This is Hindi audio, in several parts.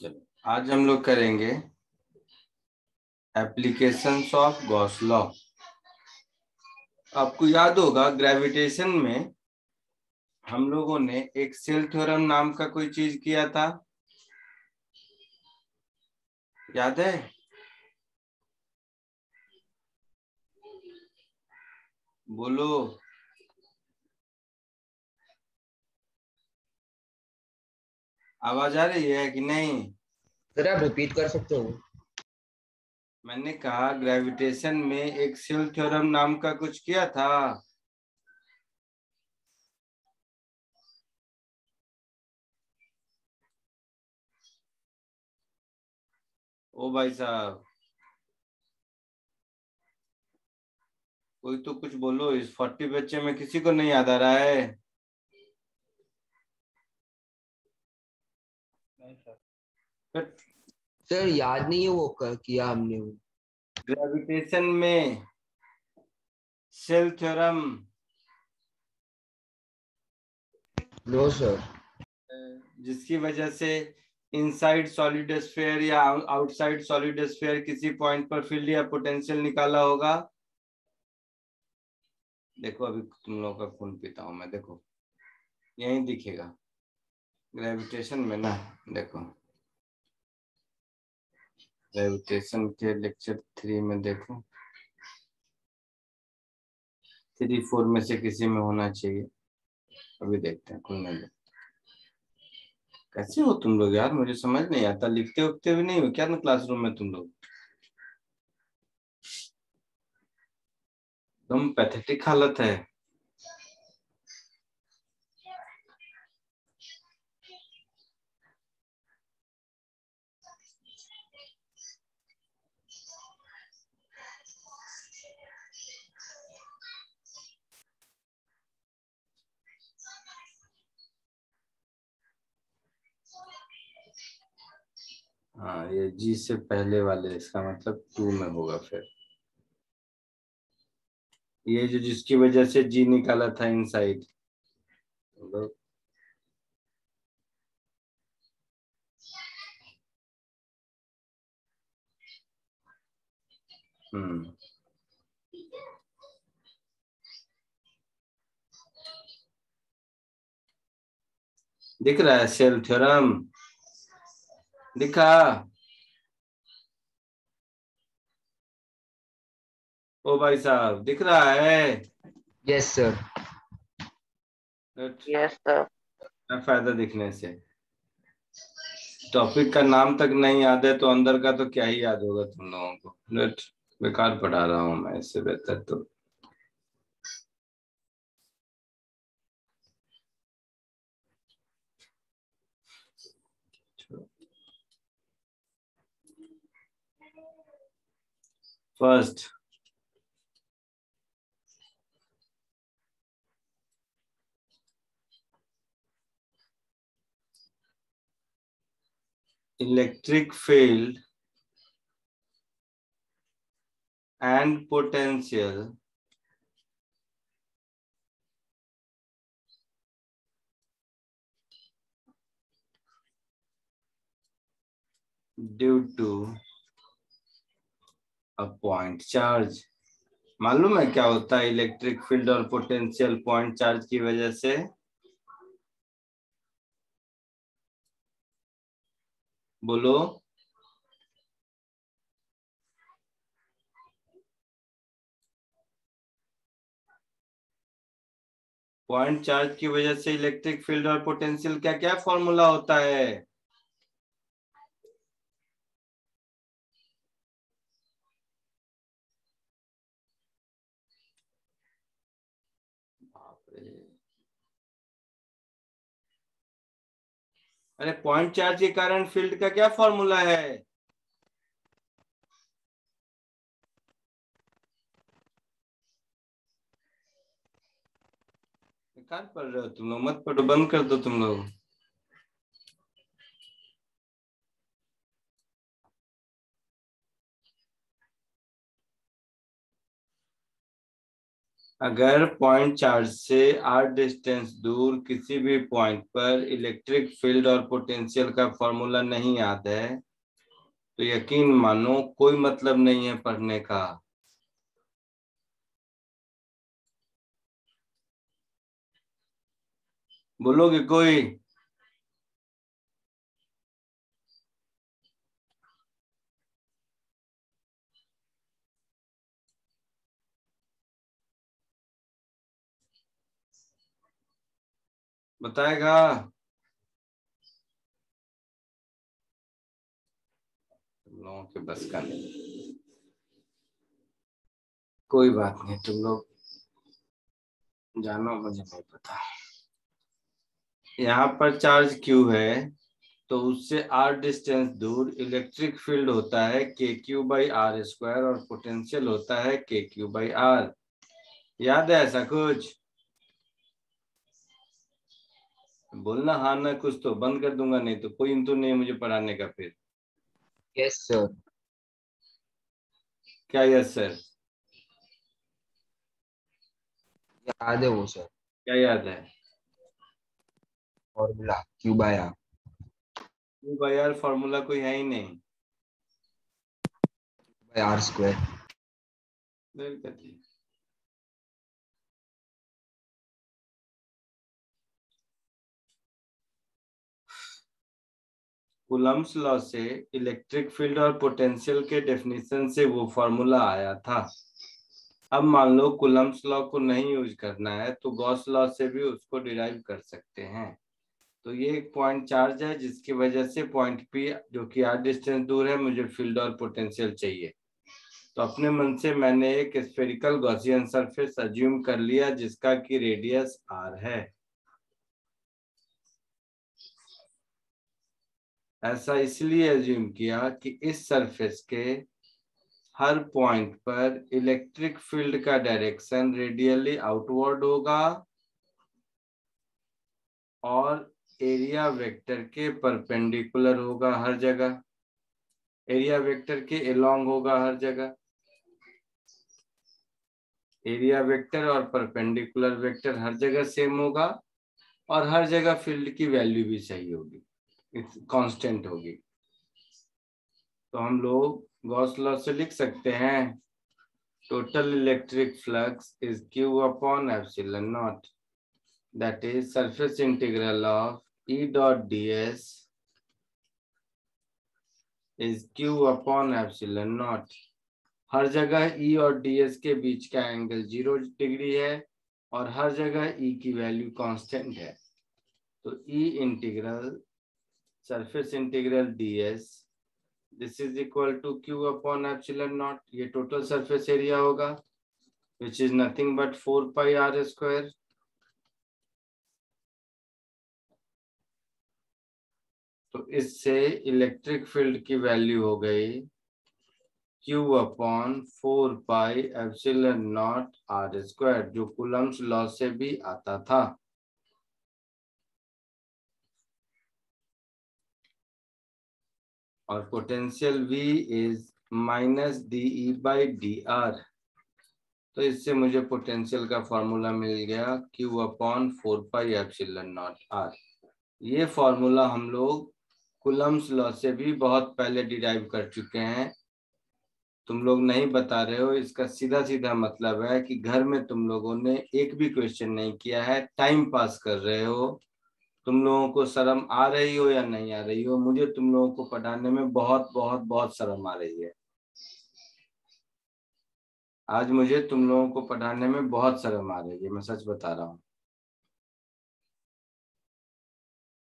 चलो, आज हम लोग करेंगे एप्लीकेशन ऑफ़ गॉस लॉ आपको याद होगा ग्रेविटेशन में हम लोगों ने एक सेल थ्योरम नाम का कोई चीज़ किया था? याद है? बोलो। आवाज़ आ रही है कि नहीं? सर आप रिपीट कर सकते हो। मैंने कहा ग्रेविटेशन में एक सेल थ्योरम नाम का कुछ किया था। ओ भाई साहब कोई तो कुछ बोलो इस फोर्टी बच्चे में किसी को नहीं याद आ रहा है। सर याद नहीं है वो कर, किया हमने वो ग्रेविटेशन में सेल थ्योरम नो सर जिसकी वजह से इनसाइड सॉलिड स्फीयर या आउटसाइड सॉलिड स्फीयर किसी पॉइंट पर फ़ील्ड या पोटेंशियल निकाला होगा। देखो अभी तुम लोगों का खून पीता हूँ मैं देखो। यही दिखेगा। ग्रेविटेशन में ना देखो। ग्रेविटेशन के लेक्चर थ्री में देखो। थ्री फोर में से किसी में होना चाहिए। अभी देखते हैं खुलने दो कैसे हो तुम लोग यार? मुझे समझ नहीं आता। लिखते उखते भी नहीं हो क्या ना क्लासरूम में तुम लोग? एकदम पैथेटिक हालत है। हाँ ये जी से पहले वाले, इसका मतलब टू में होगा फिर। ये जो जिसकी वजह से जी निकाला था इनसाइड मतलब हम्म। दिख रहा है सेल थ्योरम दिखा। ओ भाई साहब दिख रहा है? यस सर यस सर क्या फ़ायदा दिखने से? टॉपिक का नाम तक नहीं याद है तो अंदर का तो क्या ही याद होगा तुम लोगों को। बेकार पढ़ा रहा हूँ मैं इससे बेहतर तो। First, electric field and potential. Due to point charge. मालूम है क्या होता है इलेक्ट्रिक फ़ील्ड और पोटेंशियल पॉइंट चार्ज की वजह से? बोलो। पॉइंट चार्ज की वजह से इलेक्ट्रिक फ़ील्ड और पोटेंशियल क्या क्या फॉर्मूला होता है? अरे पॉइंट चार्ज के कारण फ़ील्ड का क्या फॉर्मूला है? बेकार पढ़ रहे हो तुम लोग, मत पढ़ो, बंद कर दो तुम लोग। अगर पॉइंट चार्ज से आर डिस्टेंस दूर किसी भी पॉइंट पर इलेक्ट्रिक फ़ील्ड और पोटेंशियल का फॉर्मूला नहीं याद है तो यकीन मानो कोई मतलब नहीं है पढ़ने का। बोलोगे कोई? बताएगा। तुम लोगों के बस का नहीं। कोई बात नहीं, तुम लोग जानो, मुझे नहीं पता। यहाँ पर चार्ज क्यू है तो उससे आर डिस्टेंस दूर इलेक्ट्रिक फ़ील्ड होता है के क्यू बाई आर स्क्वायर और पोटेंशियल होता है के क्यू बाई आर। याद है ऐसा कुछ? बोलना हाँ ना कुछ तो बंद कर दूँगा नहीं तो कोई इंतु नहीं मुझे पढ़ाने का फिर। यस सर क्या यस सर याद है वो सर क्या याद है? Formula q by? R q r formula कोई है ही नहीं। By r square Coulomb's law से इलेक्ट्रिक फ़ील्ड और पोटेंशियल के डेफिनेशन से वो फॉर्मूला आया था। अब मान लो कुलम्स लॉ को नहीं यूज़ करना है तो गॉस लॉ से भी उसको डिराइव कर सकते हैं। तो ये एक पॉइंट चार्ज है, जिसकी वजह से पॉइंट पी जो कि आर डिस्टेंस दूर है, मुझे फ़ील्ड और पोटेंशियल चाहिए। तो अपने मन से मैंने एक स्फेरिकल गॉसियन सरफेस अज्यूम कर लिया, जिसका कि रेडियस आर है। ऐसा इसलिए एज्यूम किया कि इस सरफेस के हर पॉइंट पर इलेक्ट्रिक फ़ील्ड का डायरेक्शन रेडियली आउटवर्ड होगा और एरिया वेक्टर के परपेंडिकुलर होगा हर जगह। एरिया वेक्टर के एलोंग होगा हर जगह। एरिया वेक्टर और परपेंडिकुलर वेक्टर हर जगह सेम होगा और हर जगह फ़ील्ड की वैल्यू भी सही होगी। कांस्टेंट होगी। तो हम लोग गॉस लॉ से लिख सकते हैं, total electric flux is q upon epsilon naught. that is surface integral of E dot ds is q upon epsilon naught. हर जगह E और ds के बीच का एंगल ज़ीरो डिग्री है और हर जगह E की वैल्यू कांस्टेंट है। तो E integral surface integral ds this is equal to q upon epsilon naught ये टोटल सरफेस एरिया होगा, which is nothing but 4 pi r square. तो इससे इलेक्ट्रिक फ़ील्ड की वैल्यू हो गई Q upon four pi epsilon naught r square जो कुलम्स लॉ से भी आता था। और potential V is minus d e by d r तो इससे मुझे पोटेंशियल का फॉर्मूला मिल गया Q upon four pi epsilon naught r ये फॉर्मूला हम लोग कुलम्स लॉ से भी बहुत पहले डिराइव कर चुके हैं। तुम लोग नहीं बता रहे हो, इसका सीधा सीधा मतलब है कि घर में तुम लोगों ने एक भी क्वेश्चन नहीं किया है टाइम पास कर रहे हो। तुम लोगों को शर्म आ रही हो या नहीं आ रही हो? मुझे तुम लोगों को पढ़ाने में बहुत बहुत बहुत शर्म आ रही है। आज मुझे तुम लोगों को पढ़ाने में बहुत शर्म आ रही है, मैं सच बता रहा हूँ।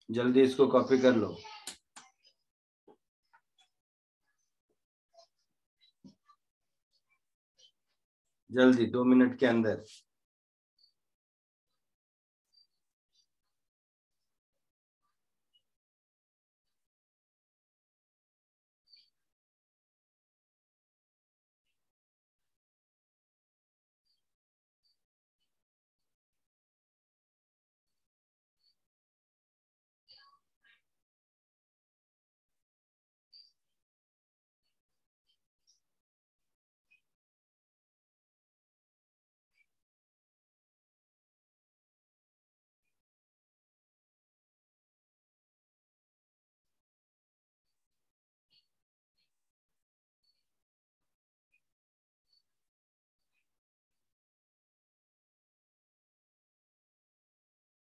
जल्दी इसको कॉपी कर लो। जल्दी, दो मिनट के अंदर।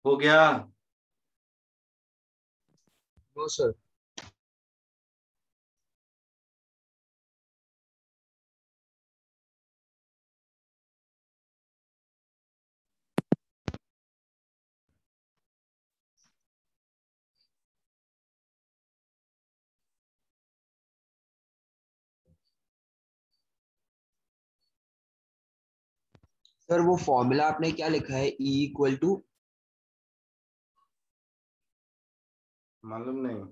हो गया। नो सर सर वो फॉर्मूला आपने क्या लिखा है? ई इक्वल टू मालूम नहीं।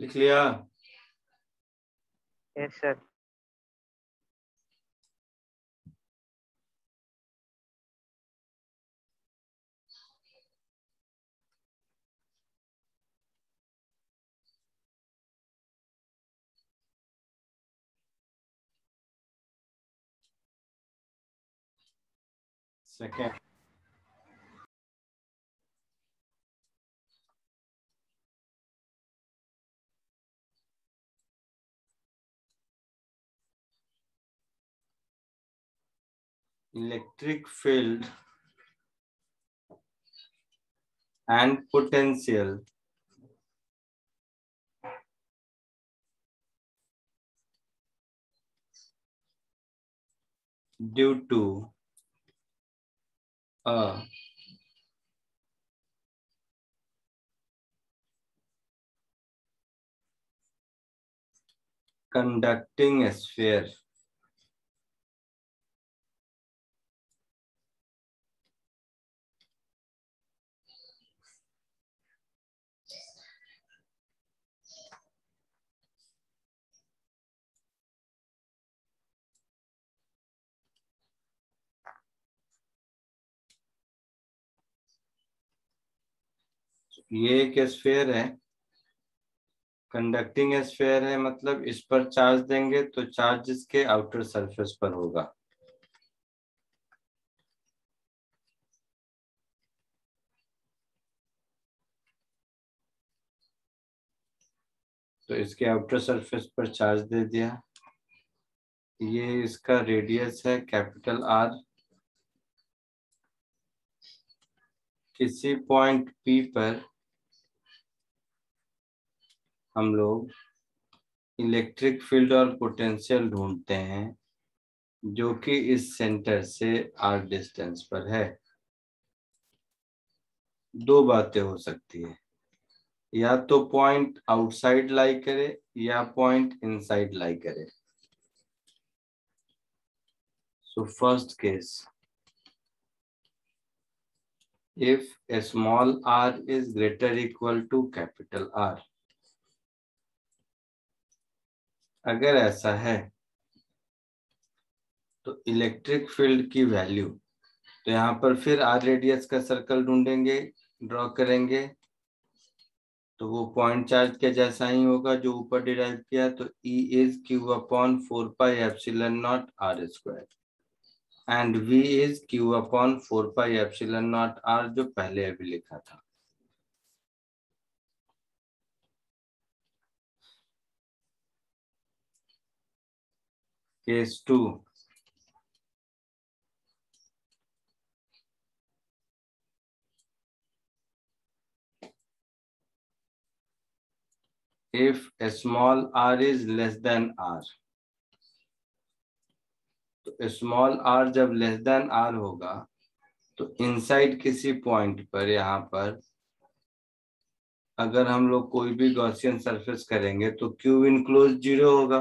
लिख लिया yes sir second electric field and potential. Due to a conducting sphere ये एक स्फेयर है? कंडक्टिंग स्फेयर है मतलब इस पर चार्ज देंगे तो चार्ज इसके आउटर सरफेस पर होगा। तो इसके आउटर सरफेस पर चार्ज दे दिया। ये इसका रेडियस है कैपिटल आर किसी पॉइंट पी पर हम लोग इलेक्ट्रिक फ़ील्ड और पोटेंशियल ढूंढते हैं, जो कि इस सेंटर से आर डिस्टेंस पर है दो बातें हो सकती है या तो पॉइंट आउटसाइड लाई करे, या पॉइंट इनसाइड लाई करे so first case if a small r is greater equal to capital R. अगर ऐसा है तो इलेक्ट्रिक फ़ील्ड की वैल्यू तो यहाँ पर फिर आर रेडियस का सर्कल ढूंढेंगे ड्रॉ करेंगे तो वो पॉइंट चार्ज के जैसा ही होगा, जो ऊपर डिराइव किया तो e is q upon four pi epsilon naught r square and v is q upon four pi epsilon naught r जो पहले अभी लिखा था। Case two if small r is less than r तो स्मॉल r जब लेस देन r होगा तो इनसाइड किसी पॉइंट पर, यहाँ पर, अगर हम लोग कोई भी गॉसियन सरफेस करेंगे तो क्यू इनक्लोज ज़ीरो होगा।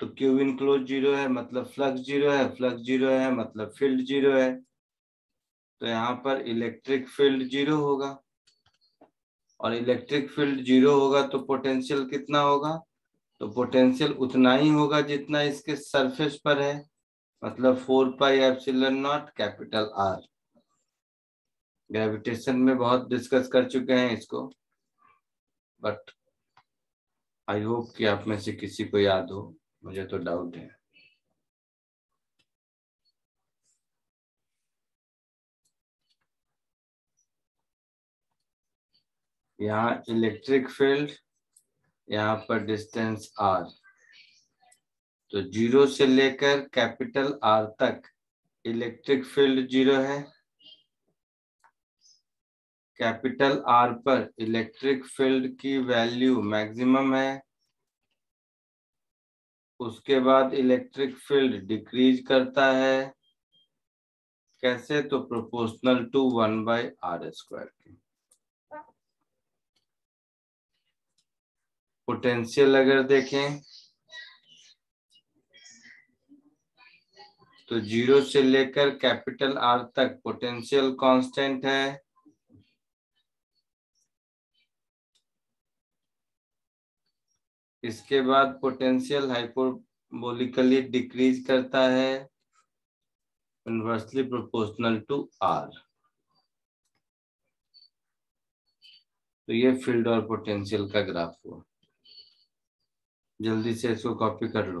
तो क्यू इनक्लोज ज़ीरो है मतलब फ्लक्स ज़ीरो है फ्लक्स ज़ीरो है मतलब फ़ील्ड ज़ीरो है। तो यहाँ पर इलेक्ट्रिक फ़ील्ड ज़ीरो होगा। और इलेक्ट्रिक फ़ील्ड ज़ीरो होगा तो पोटेंशियल कितना होगा? तो पोटेंशियल उतना ही होगा जितना इसके सरफेस पर है मतलब four pi epsilon naught capital r gravitation में बहुत डिस्कस कर चुके हैं इसको बट आई होप कि आप में से किसी को याद हो। मुझे तो डाउट है। यहाँ इलेक्ट्रिक फ़ील्ड यहाँ पर डिस्टेंस आर तो ज़ीरो से लेकर कैपिटल आर तक इलेक्ट्रिक फ़ील्ड ज़ीरो है। कैपिटल आर पर इलेक्ट्रिक फ़ील्ड की वैल्यू मैक्सिमम है। उसके बाद इलेक्ट्रिक फ़ील्ड डिक्रीज करता है। कैसे? तो proportional to one by r square की। पोटेंशियल अगर देखें तो ज़ीरो से लेकर कैपिटल आर तक पोटेंशियल कांस्टेंट है। इसके बाद पोटेंशियल हाइपोबोलिकली डिक्रीज करता है इनवर्सली प्रोपोर्शनल टू आर तो ये फ़ील्ड और पोटेंशियल का ग्राफ हुआ। जल्दी से इसको कॉपी कर लो।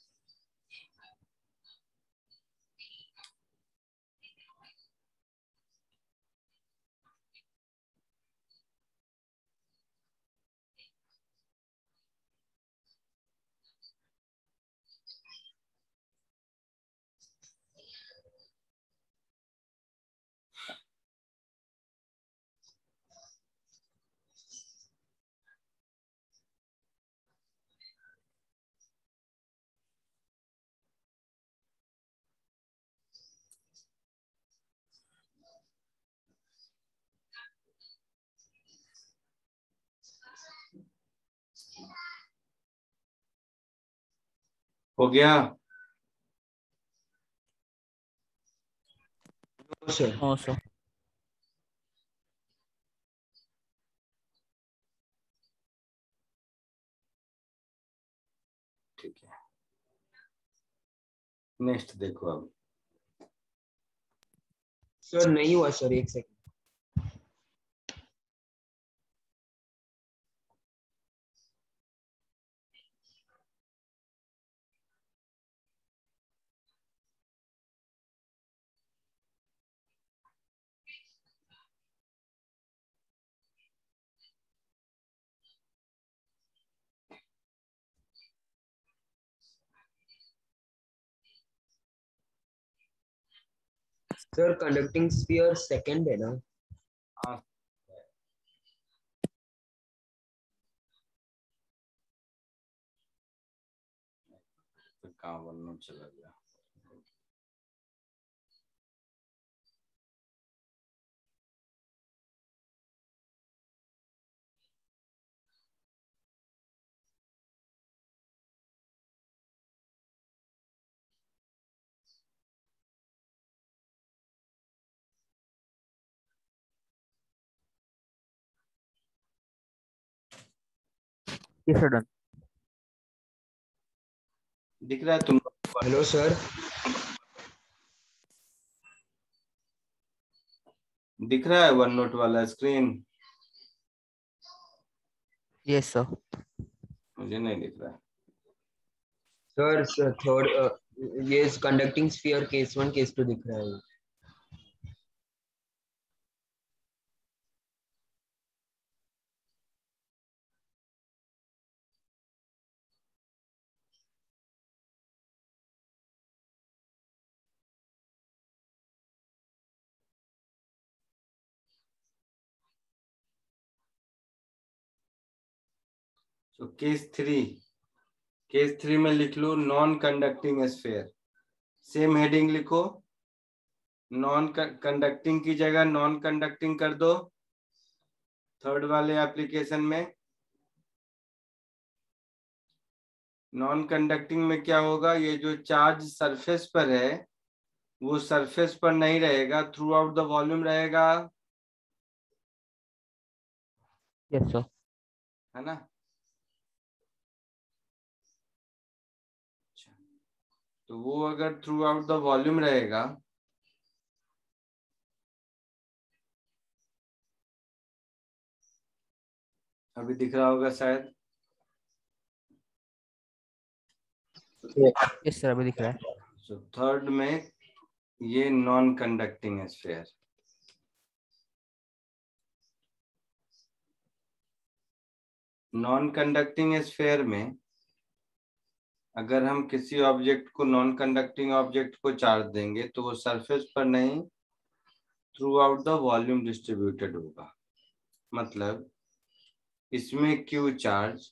हो गया। सर। हाँ ठीक है। नेक्स्ट देखो अब। सर नहीं हुआ सर एक second sir conducting sphere second है ना? हाँ। कहा वन चला गया Yes, sir, done. दिख रहा है तुम हेलो सर दिख रहा है वन नोट वाला स्क्रीन Yes, सर मुझे नहीं दिख रहा। है सर थर्ड ये conducting sphere case one case two दिख रहा है। So case three case three में लिख लो non conducting sphere same heading लिखो नॉन कंडक्टिंग की जगह नॉन कंडक्टिंग कर दो. थर्ड वाले एप्लीकेशन में नॉन कंडक्टिंग में क्या होगा? ये जो चार्ज सरफेस पर है वो सरफेस पर नहीं रहेगा थ्रू आउट द वॉल्यूम रहेगा। Yes, sir. है ना? तो वो अगर थ्रू आउट द वॉल्यूम रहेगा अभी दिख रहा होगा शायद Yes, sir. अभी दिख रहा है. सो थर्ड में ये non conducting sphere non conducting sphere में अगर हम किसी ऑब्जेक्ट को नॉन कंडक्टिंग ऑब्जेक्ट को चार्ज देंगे तो वो सरफेस पर नहीं throughout the volume distributed होगा। मतलब इसमें क्यू चार्ज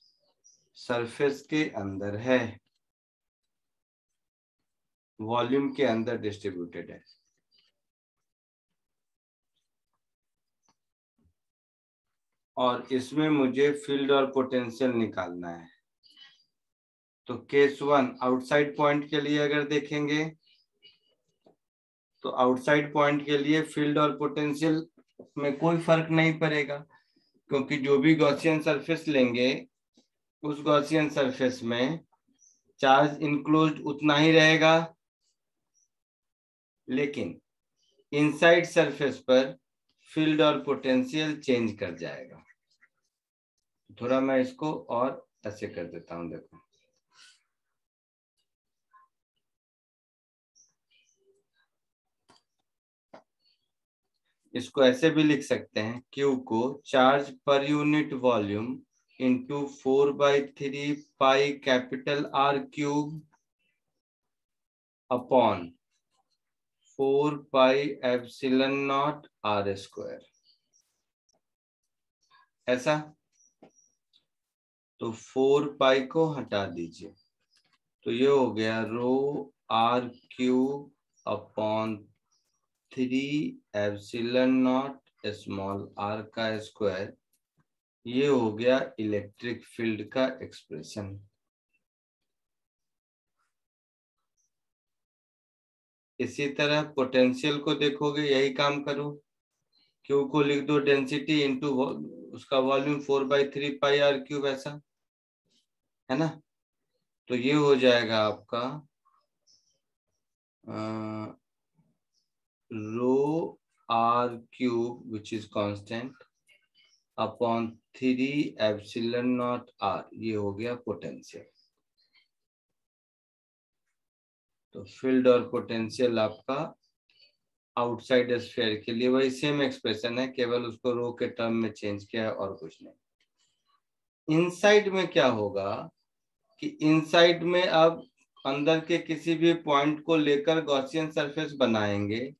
सरफेस के अंदर है? वॉल्यूम के अंदर डिस्ट्रीब्यूटेड है। और इसमें मुझे फ़ील्ड और पोटेंशियल निकालना है। तो केस वन आउटसाइड पॉइंट के लिए अगर देखेंगे तो आउटसाइड पॉइंट के लिए फ़ील्ड और पोटेंशियल में कोई फ़र्क नहीं पड़ेगा, क्योंकि जो भी गॉसियन सरफेस लेंगे, उस गॉसियन सरफेस में चार्ज इनक्लोज उतना ही रहेगा। लेकिन इनसाइड सरफेस पर फ़ील्ड और पोटेंशियल चेंज कर जाएगा। थोड़ा मैं इसको और ऐसे कर देता हूँ, देखो। इसको ऐसे भी लिख सकते हैं क्यू को चार्ज पर unit volume into four by three pi capital r cube upon four pi epsilon naught r square ऐसा? तो फोर पाई को हटा दीजिए। तो ये हो गया rho r cube upon three epsilon naught small r का स्क्वायर ये हो गया इलेक्ट्रिक फ़ील्ड का एक्सप्रेशन इसी तरह पोटेंशियल को देखोगे, यही काम करो। क्यू को लिख दो डेंसिटी इंटू उसका volume four by three pi r cube ऐसा, है ना? तो ये हो जाएगा आपका rho r cube which is constant upon three epsilon naught r ये हो गया पोटेंशियल तो फ़ील्ड और पोटेंशियल आपका आउटसाइड स्फेयर के लिए वही सेम एक्सप्रेशन है, केवल उसको रो के टर्म में चेंज किया है और कुछ नहीं. इनसाइड में क्या होगा कि इनसाइड में अब अंदर के किसी भी पॉइंट को लेकर गॉसियन सरफेस बनाएँगे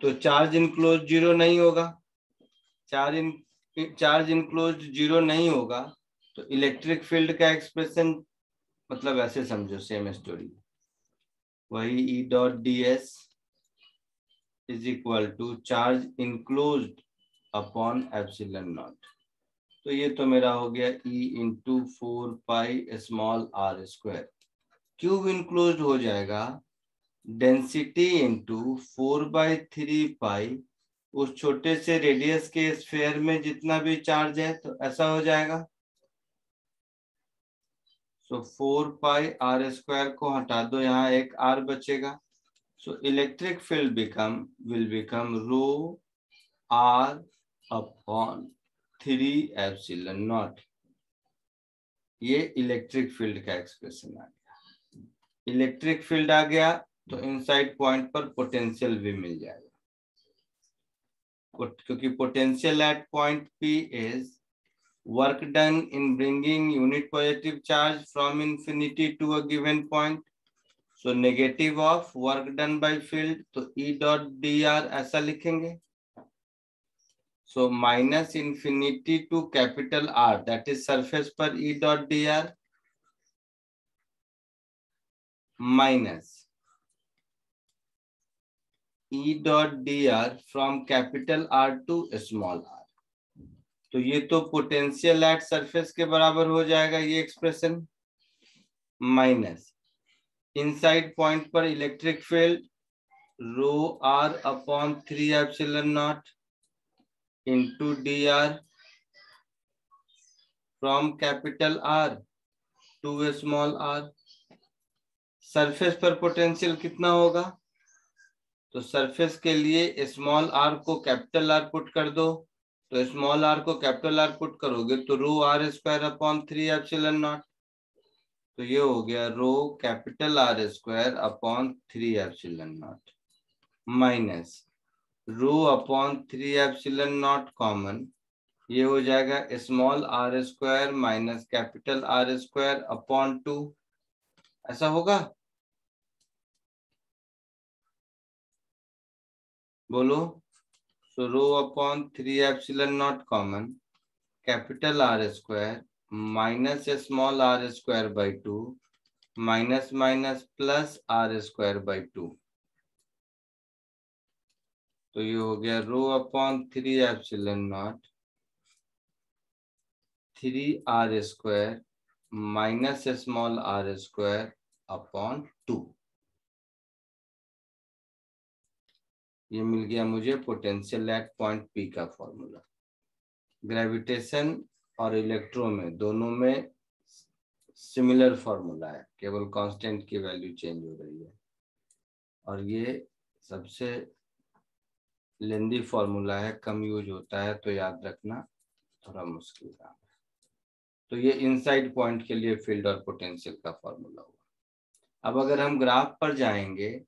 तो चार्ज इनक्लोज ज़ीरो नहीं होगा। Charge in, charge enclose zero नहीं होगा तो इलेक्ट्रिक फ़ील्ड का एक्सप्रेशन मतलब ऐसे समझो सेम स्टोरी वही e dot d s is equal to charge enclose upon epsilon naught तो ये तो मेरा हो गया e into four pi small r square cube enclose हो जाएगा density into four by three pi उस छोटे से रेडियस के स्फेयर में जितना भी चार्ज है तो ऐसा हो जाएगा। So four pi r square को हटा दो, यहाँ एक आर बचेगा। So electric field become will become rho r upon three epsilon naught ये इलेक्ट्रिक फ़ील्ड का एक्सप्रेशन आ गया। इलेक्ट्रिक फ़ील्ड आ गया तो इन साइड पॉइंट पर पोटेंशियल भी मिल जाएगा। क्योंकि potential at point p is work done in bringing unit positive charge from infinity to a given point so negative of work done by field तो ई डॉट डी आर ऐसा लिखेंगे। So minus infinity to capital r that is surface पर e dot d r minus E dot dr from capital R to small r. तो ये तो पोटेंशियल एट सरफेस के बराबर हो जाएगा ये एक्सप्रेशन माइनस इनसाइड पॉइंट पर electric field rho r upon three epsilon naught into d r from capital r to small r surface पर पोटेंशियल कितना होगा? तो सरफेस के लिए स्मॉल आर को कैपिटल आर पुट कर दो। तो स्मॉल आर को कैपिटल आर पुट करोगे तो rho r square upon three epsilon naught तो ये हो गया rho capital r square upon three epsilon naught minus rho upon three epsilon naught common ये हो जाएगा small r square minus capital r square upon two ऐसा होगा? बोलो। So rho upon three f epsilon naught common capital r square minus a small r square by two minus minus plus r square by two तो ये हो गया rho upon three epsilon naught three r square minus a small r square upon two ये मिल गया मुझे पोटेंशियल एट पॉइंट पी का फॉर्मूला ग्रेविटेशन और इलेक्ट्रो में दोनों में सिमिलर फॉर्मूला है। केवल कांस्टेंट की वैल्यू चेंज हो रही है। और ये सबसे लेंदी फॉर्मूला है। कम यूज़ होता है तो याद रखना थोड़ा मुश्किल काम है। तो ये इनसाइड पॉइंट के लिए फ़ील्ड और पोटेंशियल का फॉर्मूला हुआ। अब अगर हम ग्राफ पर जाएँगे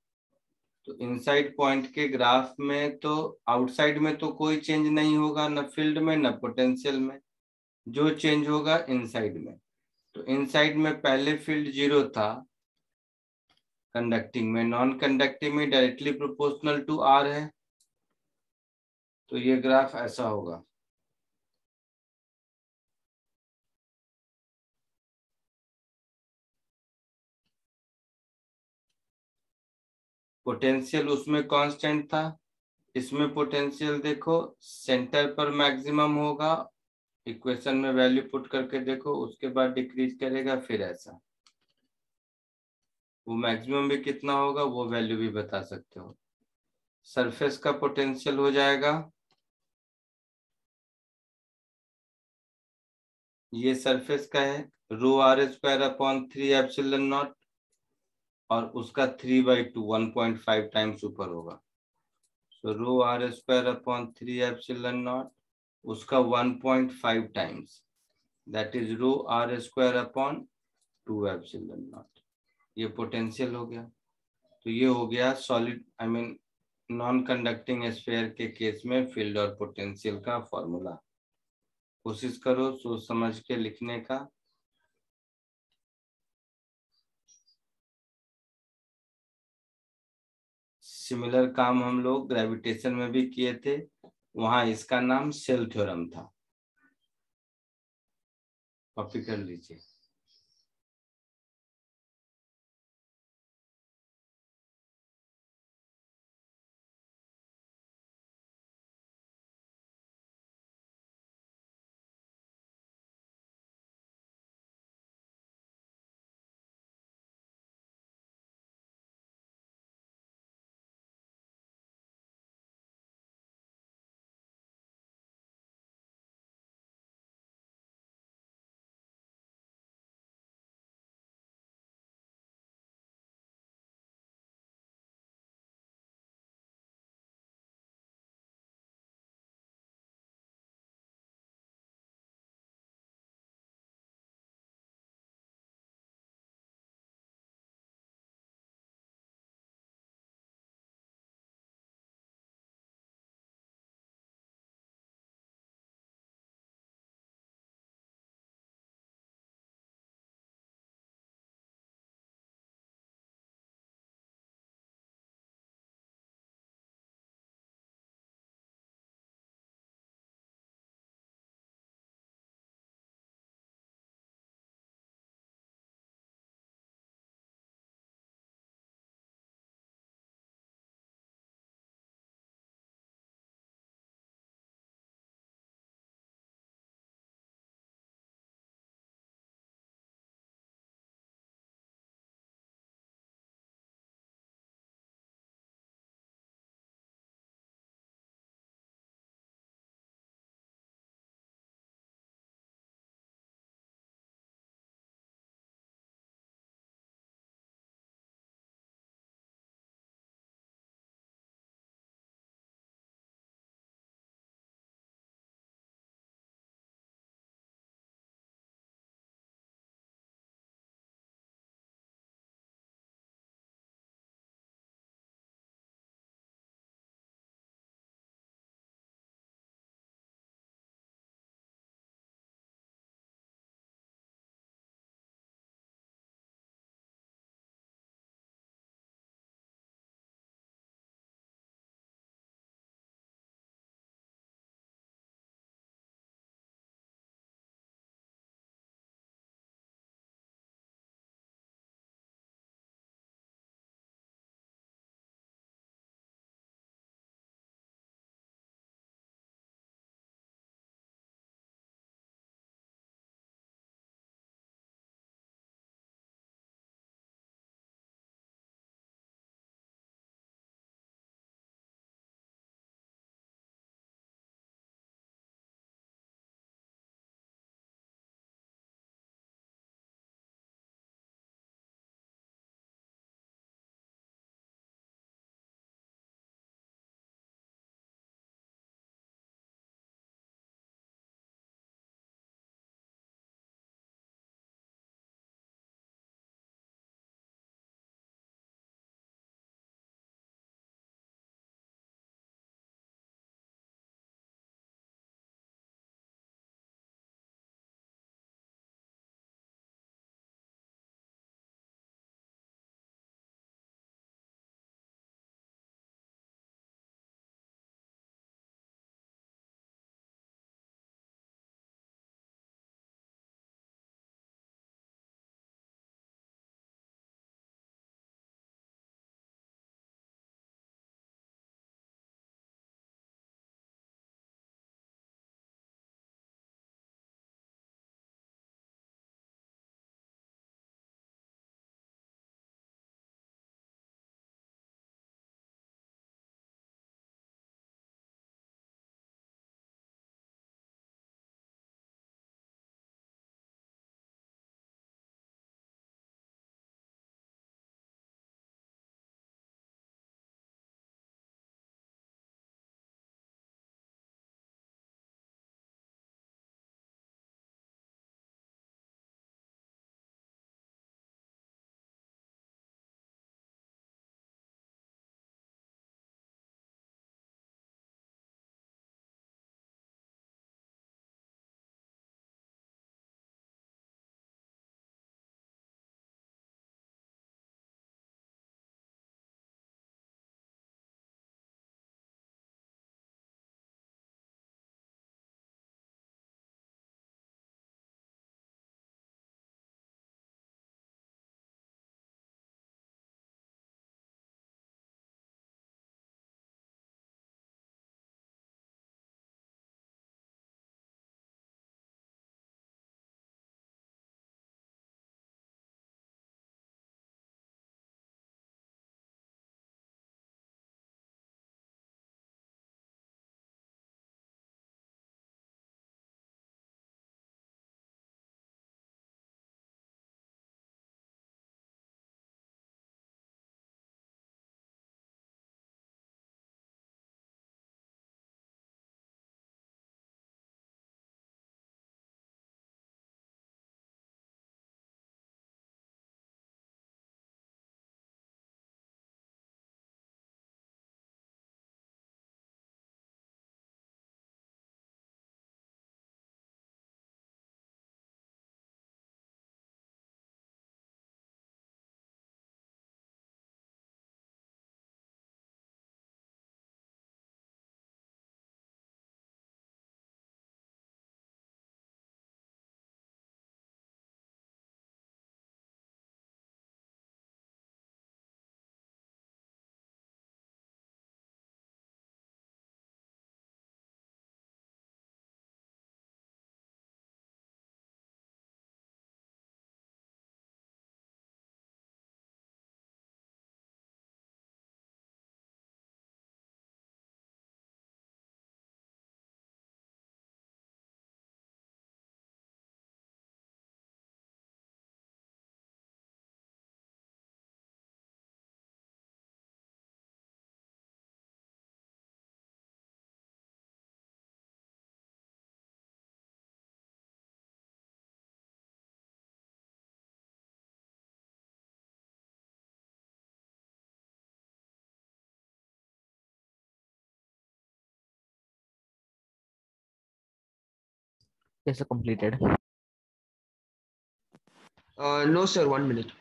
तो इनसाइड पॉइंट के ग्राफ में तो आउटसाइड में तो कोई चेंज नहीं होगा, ना फ़ील्ड में, ना पोटेंशियल में। जो चेंज होगा इनसाइड में। तो इनसाइड में पहले फ़ील्ड ज़ीरो था। कंडक्टिंग में। नॉन कंडक्टिंग में डायरेक्टली प्रोपोर्शनल टू आर है। तो ये ग्राफ ऐसा होगा। पोटेंशियल उसमें कांस्टेंट था, इसमें पोटेंशियल देखो सेंटर पर मैक्सिमम होगा इक्वेशन में वैल्यू पुट करके देखो, उसके बाद डिक्रीज करेगा, फिर ऐसा। वो मैक्सिमम भी कितना होगा, वो वैल्यू भी बता सकते हो। सरफेस का पोटेंशियल हो जाएगा। ये सरफेस का है rho r square upon three epsilon naught और उसका three by two one point five times ऊपर होगा। So rho r square upon three epsilon naught उसका one point five times that is rho r square upon two epsilon naught ये पोटेंशियल हो गया। तो ये हो गया solid I mean non conducting sphere के केस में फ़ील्ड और पोटेंशियल का फॉर्मूला कोशिश करो सोच समझ के लिखने का। सिमिलर काम हम लोग ग्रेविटेशन में भी किए थे, वहाँ इसका नाम सेल थ्योरम था। कॉपी कर लीजिए। Sir. Completed. Uh, no, sir. One minute.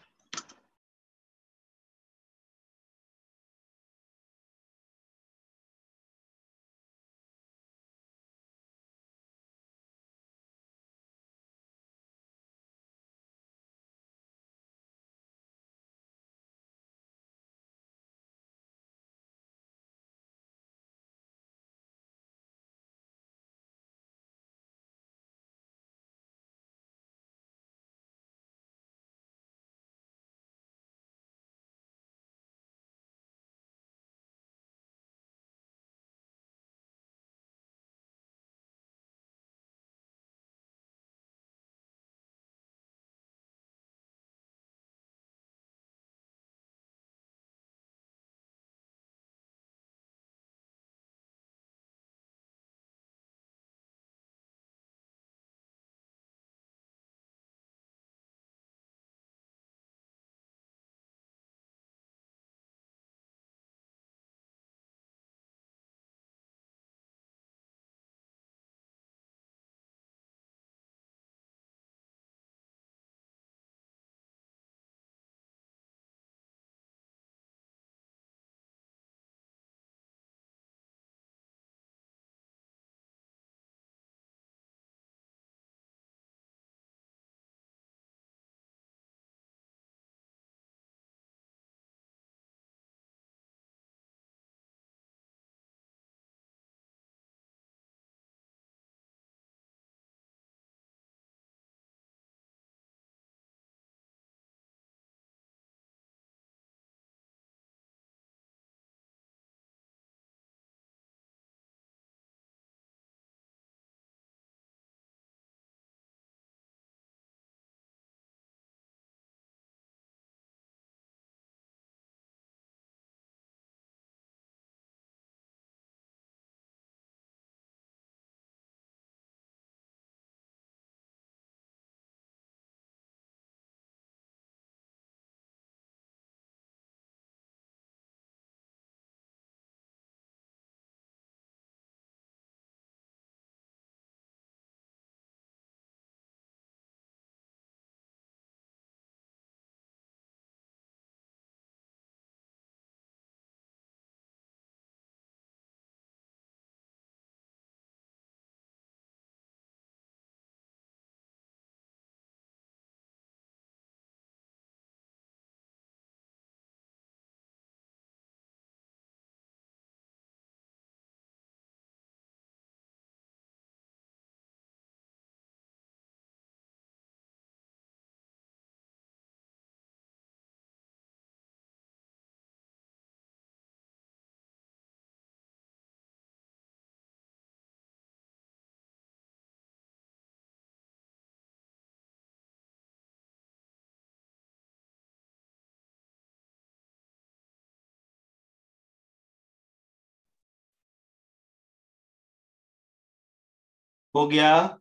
हो गया।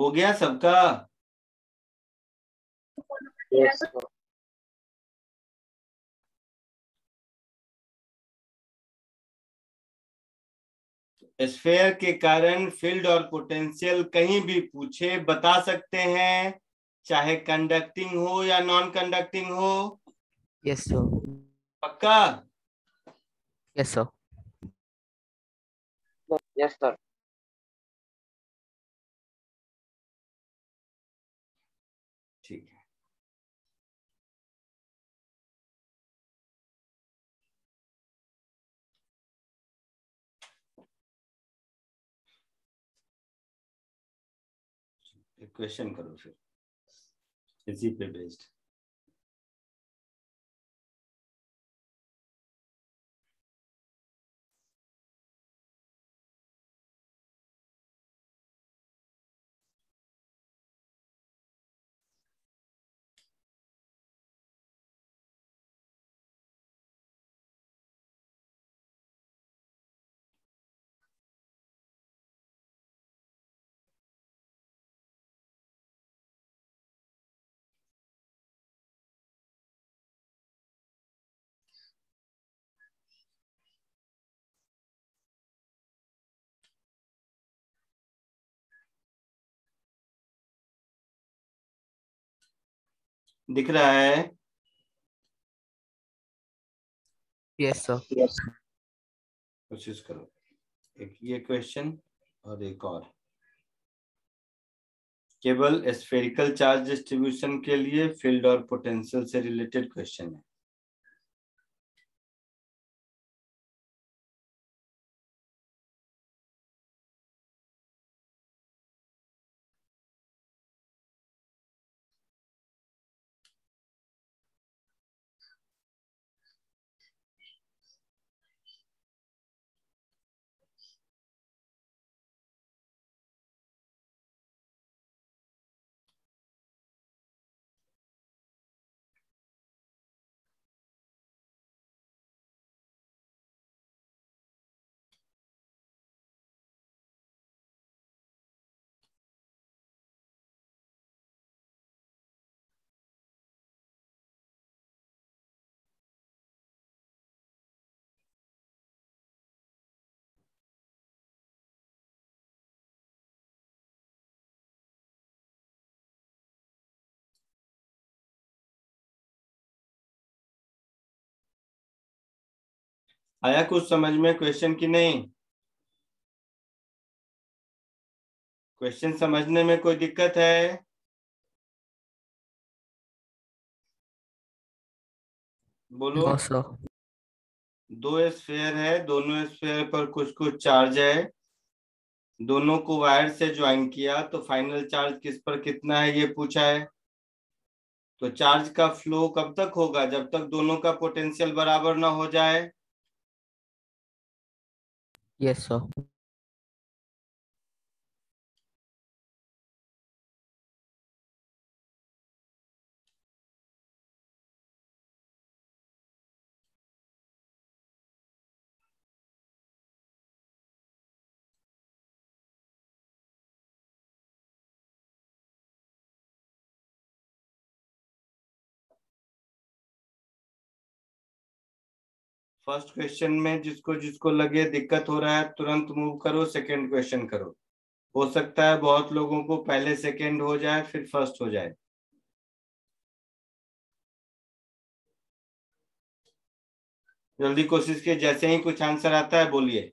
हो गया सबका। स्फेयर के कारण फ़ील्ड और पोटेंशियल कहीं भी पूछे बता सकते हैं चाहे कंडक्टिंग हो या नॉन कंडक्टिंग हो। Yes, sir. पक्का? Yes, sir. Yes, sir. ठीक है क्वेश्चन करो फिर। इसी पे बेस्ड दिख रहा है। यस सर कोशिश करो। एक ये क्वेश्चन और एक और। केवल स्फेरिकल चार्ज डिस्ट्रीब्यूशन के लिए फ़ील्ड और पोटेंशियल से रिलेटेड क्वेश्चन है। आया कुछ समझ में क्वेश्चन की नहीं? क्वेश्चन समझने में कोई दिक्कत है? बोलो। दो स्फेयर है दोनों स्फेयर पर कुछ कुछ चार्ज है। दोनों को वायर से ज्वाइन किया तो फाइनल चार्ज किस पर कितना है ये पूछा है। तो चार्ज का फ्लो कब तक होगा? जब तक दोनों का पोटेंशियल बराबर ना हो जाए। Y eso. फ़र्स्ट क्वेश्चन में जिसको जिसको लगे दिक्कत हो रहा है, तुरंत मूव करो, सेकंड क्वेश्चन करो। हो सकता है बहुत लोगों को पहले सेकंड हो जाए, फिर फ़र्स्ट हो जाए। जल्दी कोशिश किए जैसे ही कुछ आंसर आता है, बोलिए।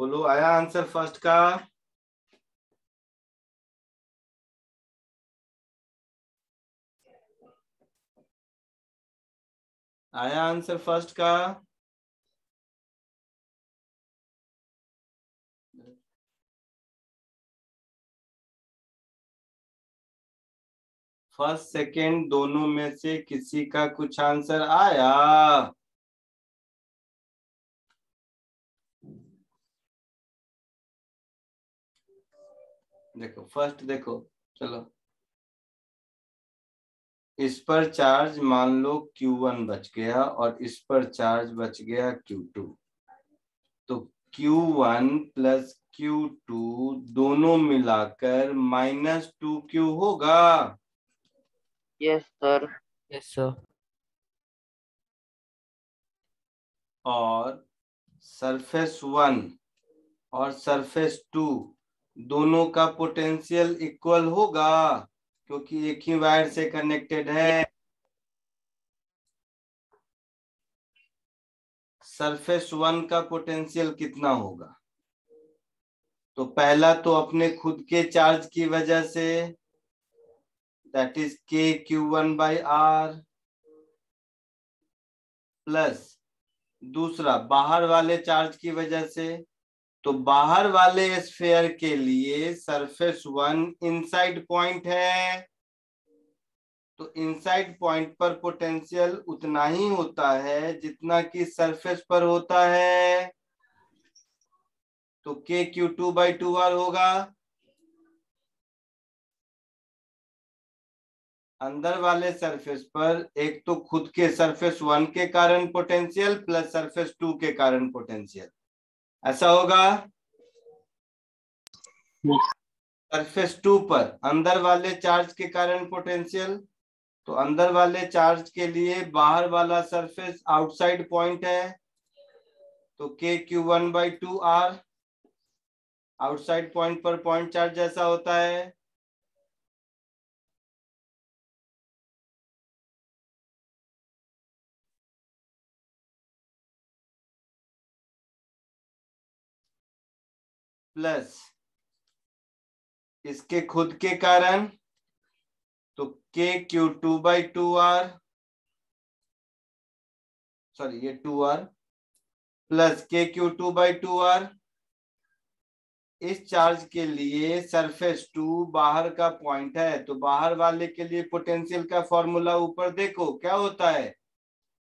बोलो, आया आंसर फ़र्स्ट का? आया आंसर फ़र्स्ट का? फ़र्स्ट सेकंड दोनों में से किसी का कुछ आंसर आया? देखो फ़र्स्ट देखो चलो। इस पर चार्ज मान लो Q1 बच गया और इस पर चार्ज बच गया Q2 तो Q1 प्लस Q2 दोनों मिलाकर माइनस टू क्यू होगा। यस सर यस सर और सरफेस वन और सरफेस टू दोनों का पोटेंशियल इक्वल होगा, क्योंकि एक ही वायर से कनेक्टेड है। सरफेस वन का पोटेंशियल कितना होगा? तो पहला तो अपने खुद के चार्ज की वजह से that is k q one by r plus दूसरा बाहर वाले चार्ज की वजह से तो बाहर वाले स्फेयर के लिए सरफेस वन इनसाइड पॉइंट है। तो इनसाइड पॉइंट पर पोटेंशियल उतना ही होता है जितना कि सरफेस पर होता है। तो k q two by two r होगा। अंदर वाले सरफेस पर एक तो खुद के सरफेस वन के कारण पोटेंशियल प्लस सरफेस टू के कारण पोटेंशियल ऐसा होगा? सरफेस टू पर अंदर वाले चार्ज के कारण पोटेंशियल तो अंदर वाले चार्ज के लिए बाहर वाला सरफेस आउटसाइड पॉइंट है तो k q one by two r outside point पर पॉइंट चार्ज जैसा होता है। प्लस इसके खुद के कारण तो k q two by two r sorry ये two r plus k q two by two r इस चार्ज के लिए सरफेस टू बाहर का पॉइंट है तो बाहर वाले के लिए पोटेंशियल का फॉर्मूला ऊपर देखो, क्या होता है?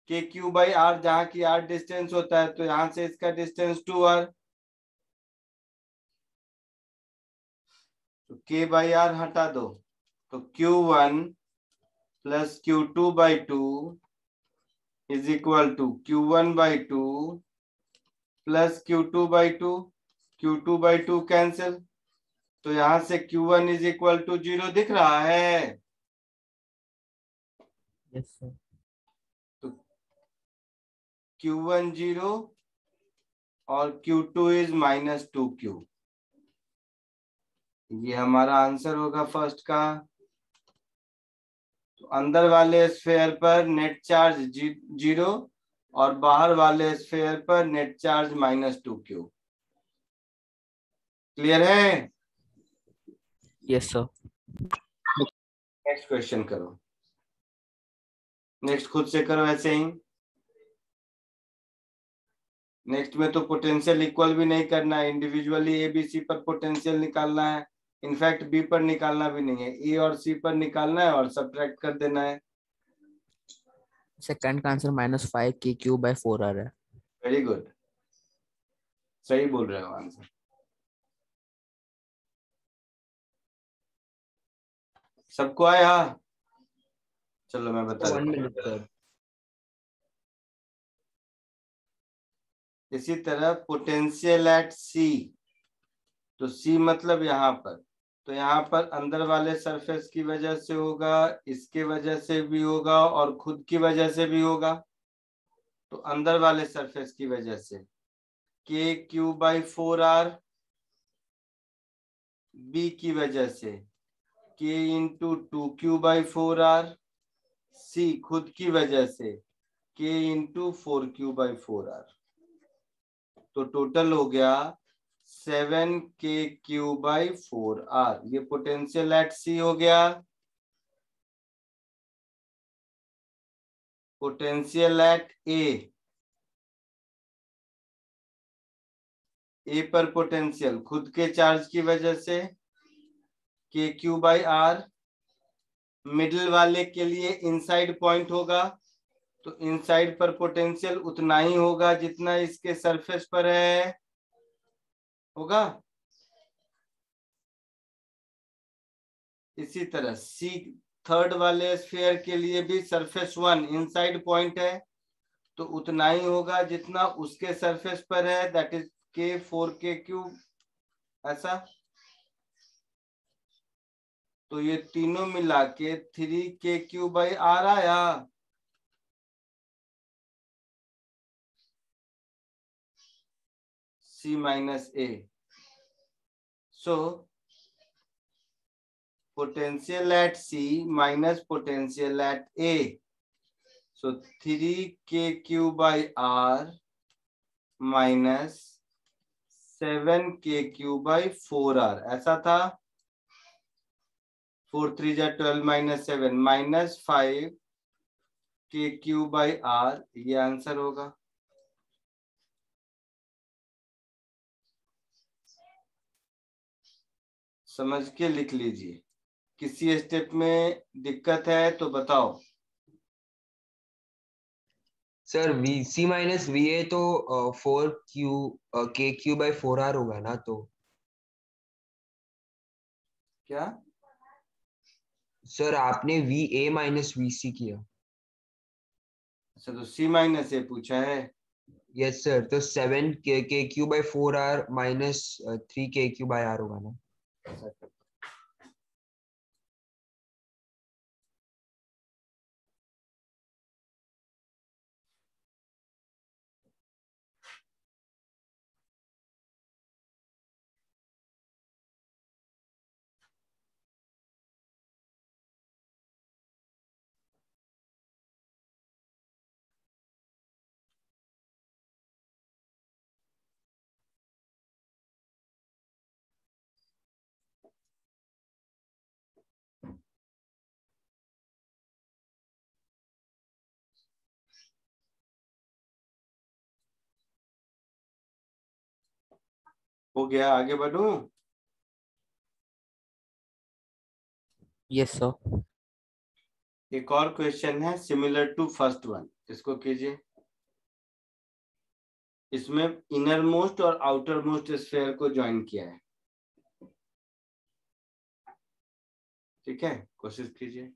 के क्यू बाई आर जहाँ की आर डिस्टेंस होता है तो यहाँ से इसका डिस्टेंस टू आर तो के बाई आर हटा दो। तो q one plus q two by two is equal to q one by two plus q two by two q two by two cancel तो यहाँ से q one is equal to zero दिख रहा है। यस सर तो क्यू वन ज़ीरो और q two is minus two q ये हमारा आंसर होगा फ़र्स्ट का। तो अंदर वाले स्फेयर पर नेट चार्ज जी, ज़ीरो और बाहर वाले स्फेयर पर net charge minus two q? Clear है? यस सर नेक्स्ट क्वेश्चन करो। नेक्स्ट खुद से करो ऐसे ही। नेक्स्ट में तो पोटेंशियल इक्वल भी नहीं करना है। इंडिविजुअली एबीसी पर पोटेंशियल निकालना है। इनफैक्ट बी पर निकालना भी नहीं है ए और सी पर निकालना है और सब्ट्रैक्ट कर देना है। सेकंड का answer minus five k q by four आ रहा है। वेरी गुड सही बोल रहे हो आंसर सबको आया? चलो मैं बता हूँ। सर इसी तरह पोटेंशियल एट सी तो सी मतलब यहाँ पर। तो यहाँ पर अंदर वाले सरफेस की वजह से होगा, इसके वजह से भी होगा और खुद की वजह से भी होगा। तो अंदर वाले सरफेस की वजह से। K Q by four R B की वजह से। K into two Q by four R C खुद की वजह से। K into four Q by four R तो टोटल हो गया seven K Q by four R. ये पोटेंशियल एट सी हो गया। पोटेंशियल एट ए ए पर पोटेंशियल खुद के चार्ज की वजह से। के क्यू बाई आर मिडिल वाले के लिए इनसाइड पॉइंट होगा। तो इनसाइड पर पोटेंशियल उतना ही होगा जितना इसके सरफेस पर है। होगा? इसी तरह सी थर्ड वाले स्फीयर के लिए भी सरफेस वन इनसाइड पॉइंट है तो उतना ही होगा जितना उसके सरफेस पर है that is K four K cube ऐसा? तो ये तीनों मिला के three K Q by R आया। At C minus potential at A so three K Q by R minus seven K Q by four R ऐसा था? फोर थ्री जा twelve minus seven minus five K Q by R ये आंसर होगा। समझ के लिख लीजिए। किसी स्टेप में दिक्कत है तो बताओ। Sir V C minus V A तो four Q K Q by four R होगा ना तो। क्या? सर आपने V A minus V C किया। अच्छा तो सी माइनस ए पूछा है। यस सर तो seven K K Q by four R minus three K Q by R होगा ना। ऐसा हो गया आगे बढ़ू। यस सर एक और क्वेश्चन है सिमिलर टू फ़र्स्ट वन इसको कीजिए। इसमें इनर मोस्ट और आउटर मोस्ट स्फेयर को ज्वाइन किया है। ठीक है? कोशिश कीजिए।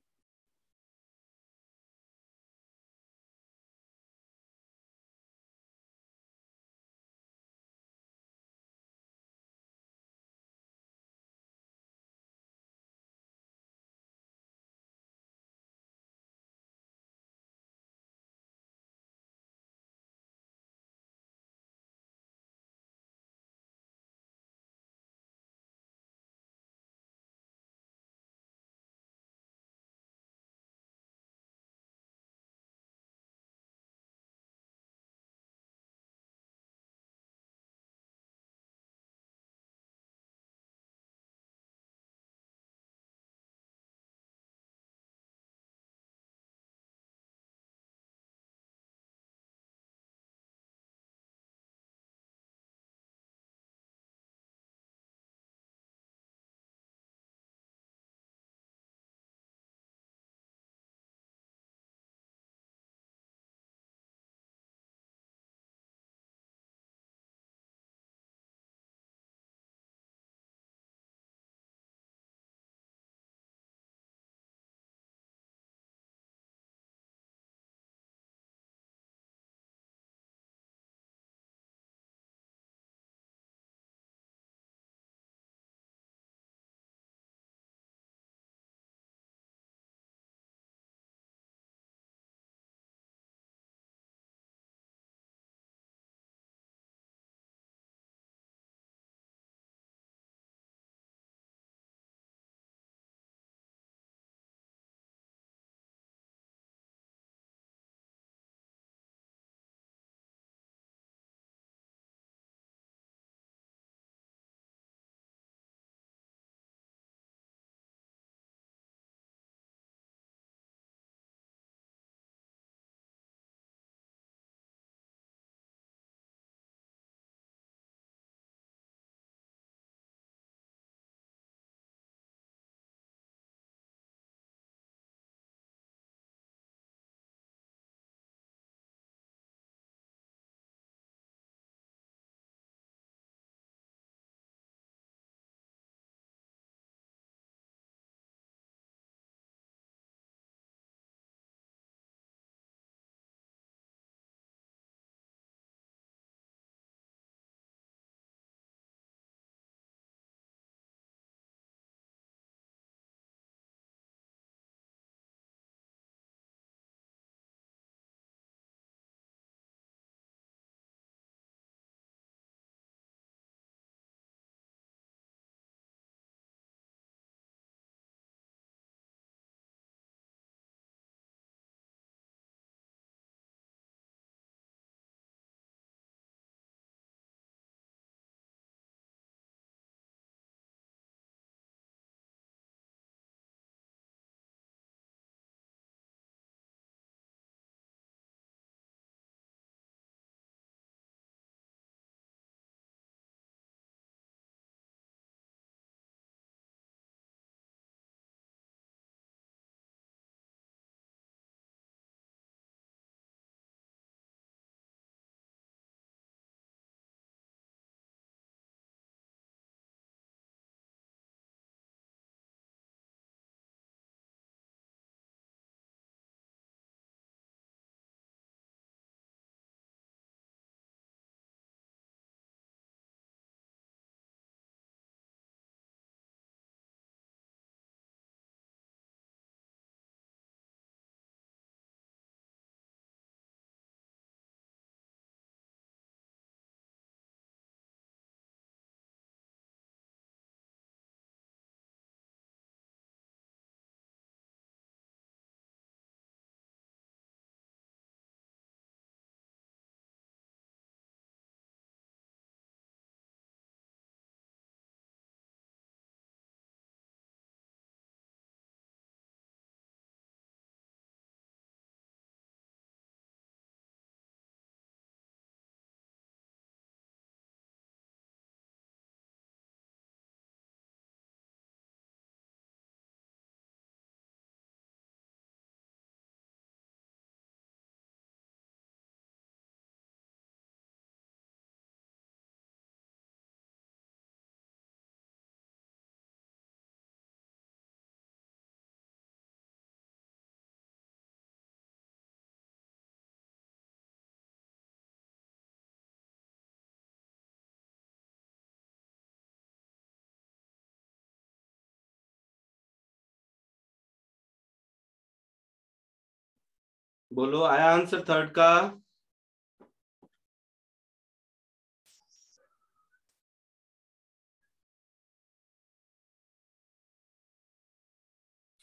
बोलो आया आंसर थर्ड का।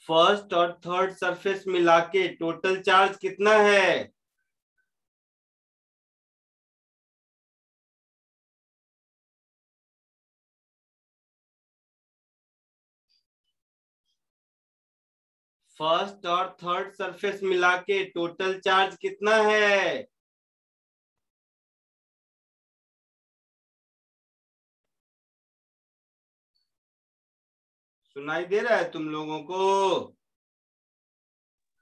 फ़र्स्ट और थर्ड सरफेस मिला के टोटल चार्ज कितना है? फ़र्स्ट और थर्ड सरफेस मिला के टोटल चार्ज कितना है? सुनाई दे रहा है तुम लोगों को?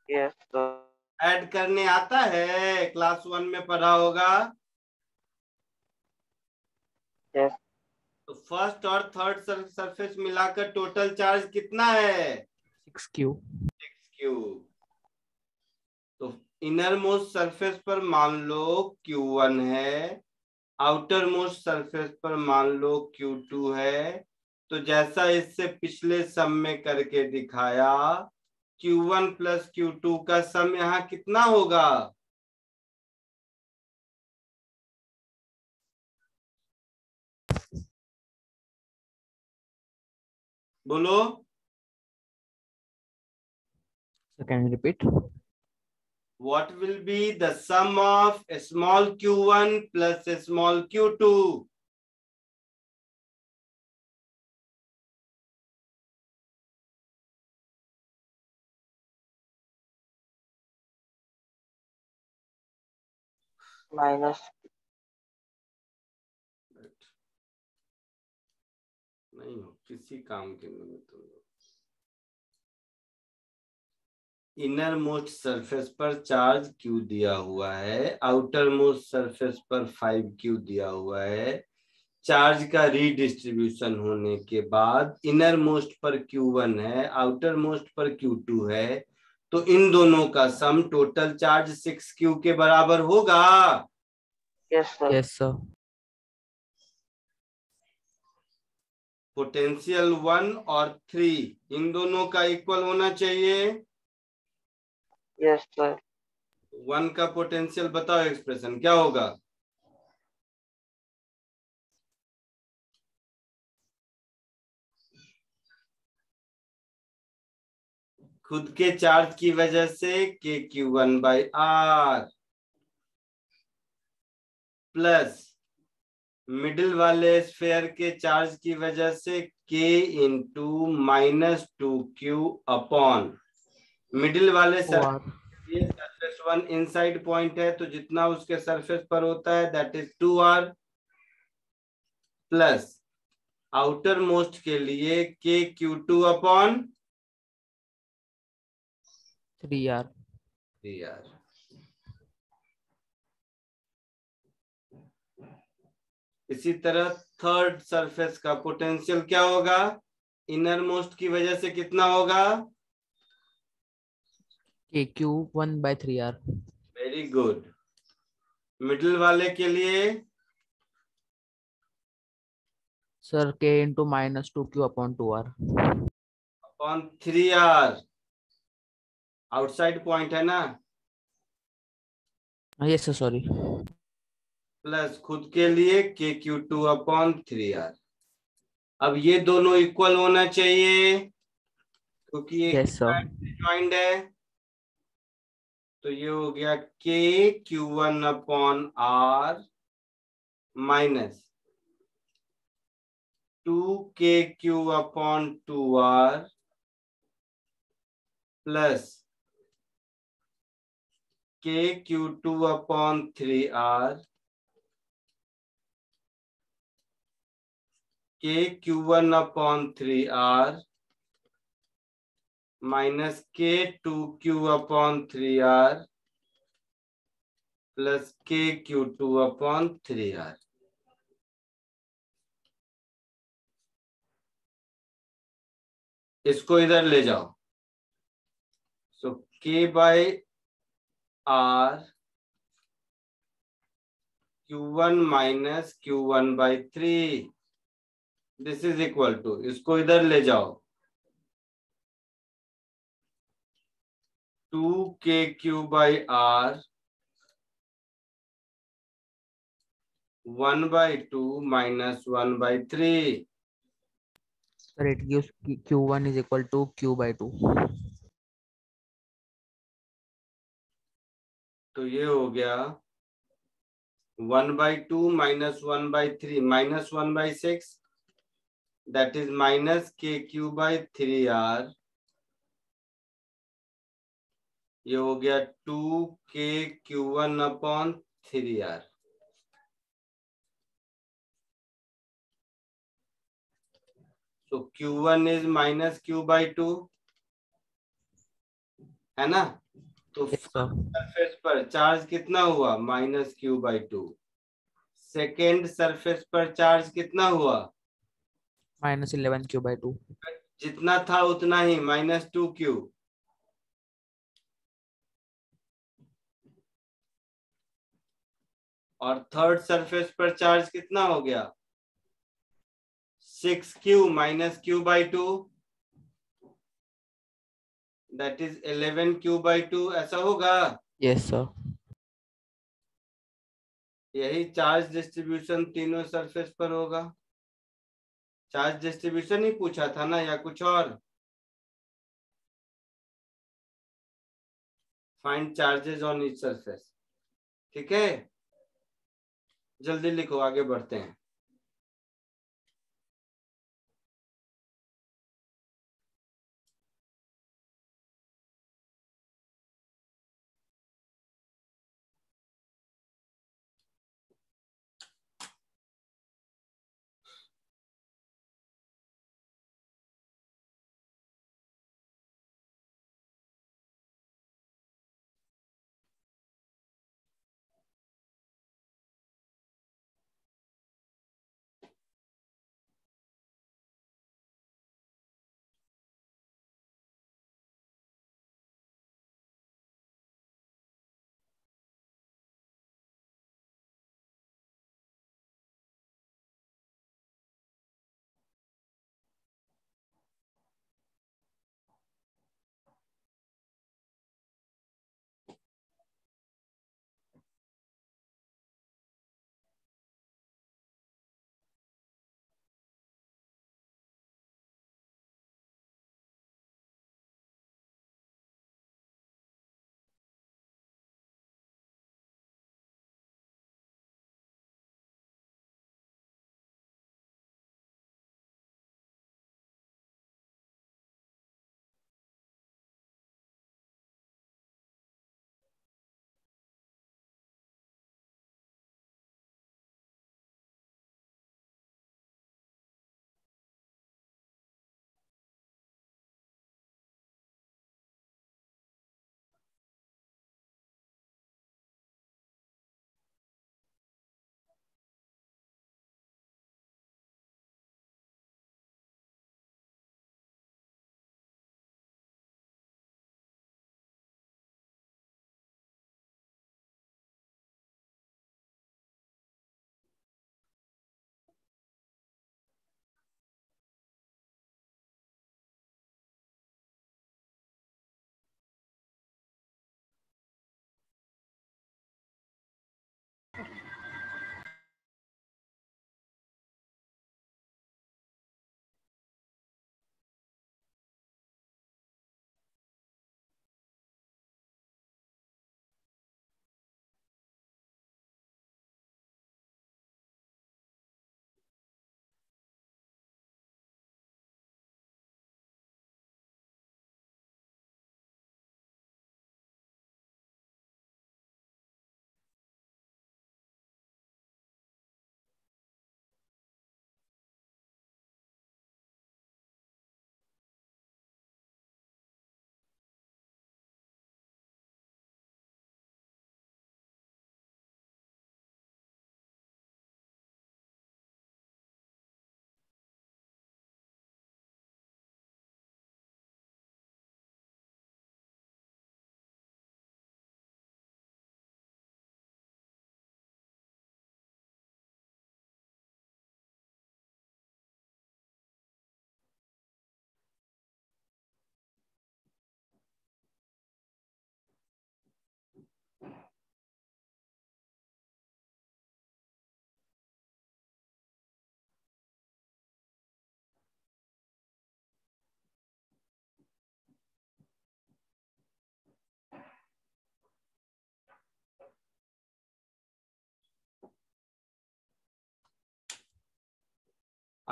यस सर ऐड करने आता है? क्लास वन में पढ़ा होगा। यस तो फ़र्स्ट और थर्ड सरफेस मिलाकर टोटल चार्ज कितना है? सिक्स क्यू तो इनर मोस्ट सरफेस पर मान लो क्यू वन है आउटर मोस्ट सरफेस पर मान लो क्यू टू है। तो जैसा इससे पिछले सम में करके दिखाया Q1 प्लस क्यू का सम यहाँ कितना होगा? बोलो। So can you repeat? what will be the sum of a small q1 plus a small q2 Minus नहीं हो किसी काम के नहीं हो तुम लोग इनर मोस्ट सरफेस पर चार्ज क्यू दिया हुआ है आउटर मोस्ट सरफेस पर फाइव क्यू दिया हुआ है। चार्ज का रीडिस्ट्रीब्यूशन होने के बाद इनर मोस्ट पर क्यू वन है आउटर मोस्ट पर क्यू टू है। तो इन दोनों का sum total charge six Q के बराबर होगा। Yes sir. Yes sir. Potential one और थ्री इन दोनों का इक्वल होना चाहिए। Yes, sir. वन का पोटेंशियल बताओ एक्सप्रेशन क्या होगा? खुद के चार्ज की वजह से K Q one by R plus middle वाले स्फेयर के चार्ज की वजह से K into minus two Q upon middle वाले सर Or ये सरफेस वन इनसाइड पॉइंट है तो जितना उसके सरफेस पर होता है that is two R plus outermost के लिए K Q two upon three R three R इसी तरह थर्ड सरफेस का पोटेंशियल क्या होगा? इनर मोस्ट की वजह से कितना होगा? K Q one by three R very good middle वाले के लिए? Sir K into minus two Q upon two R upon three R outside point है ना? yes sir sorry प्लस खुद के लिए K Q two upon three R अब ये दोनों इक्वल होना चाहिए क्योंकि ये yes ज्वाइंट है। तो ये हो गया K Q one upon R minus two K Q upon two R plus K Q two upon three R K Q one upon three R minus K two Q upon three R plus K Q two upon three R इसको इधर ले जाओ। So K by R Q one minus Q one by three this is equal to इसको इधर ले जाओ। Two K Q by R one by two minus one by three Sir, it gives Q- Q1 is equal to Q by 2. तो ये हो गया one by two minus one by three minus one by six that is minus K Q by three R ये हो गया two K Q one upon three R. तो Q one is minus Q by two है ना? तो सरफेस पर चार्ज कितना हुआ? Minus Q by two. Second surface पर चार्ज कितना हुआ? Minus 11 Q by 2. जितना था उतना ही माइनस टू क्यू। और थर्ड सरफेस पर चार्ज कितना हो गया? Six Q minus Q by two that is eleven Q by two ऐसा होगा? Yes, sir. यही चार्ज डिस्ट्रीब्यूशन तीनों सरफेस पर होगा। चार्ज डिस्ट्रीब्यूशन ही पूछा था ना या कुछ और? Find charges on each surface ठीक है? जल्दी लिखो आगे बढ़ते हैं।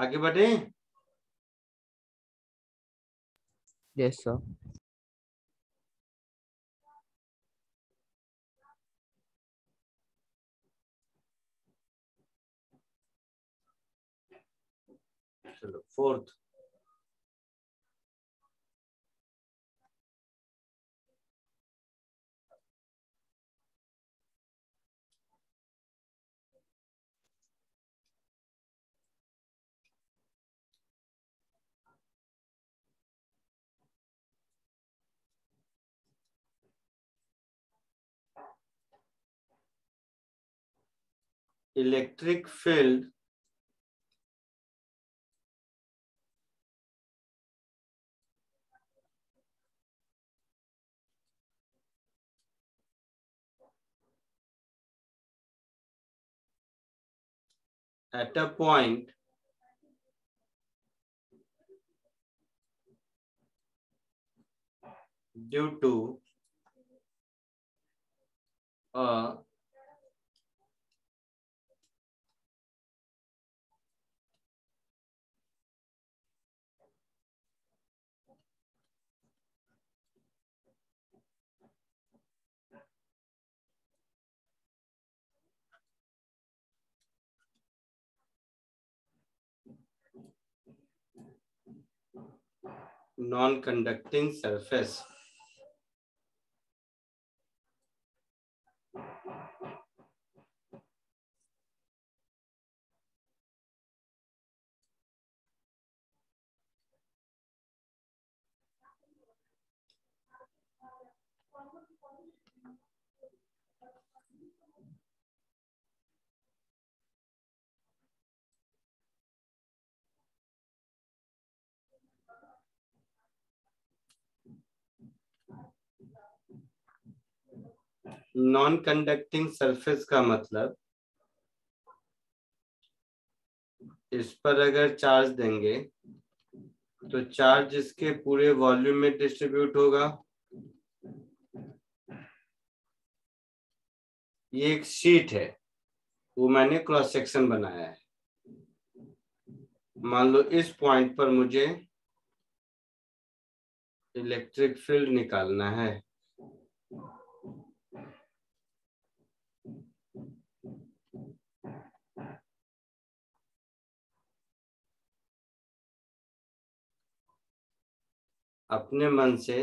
आगे बढ़े। Yes sir. चलो fourth electric field at a point due to a non-conducting surface. Non conducting surface का मतलब इस पर अगर चार्ज देंगे तो चार्ज इसके पूरे वॉल्यूम में डिस्ट्रीब्यूट होगा। ये एक शीट है। वो मैंने क्रॉस सेक्शन बनाया है। मान लो इस पॉइंट पर मुझे इलेक्ट्रिक फ़ील्ड निकालना है। अपने मन से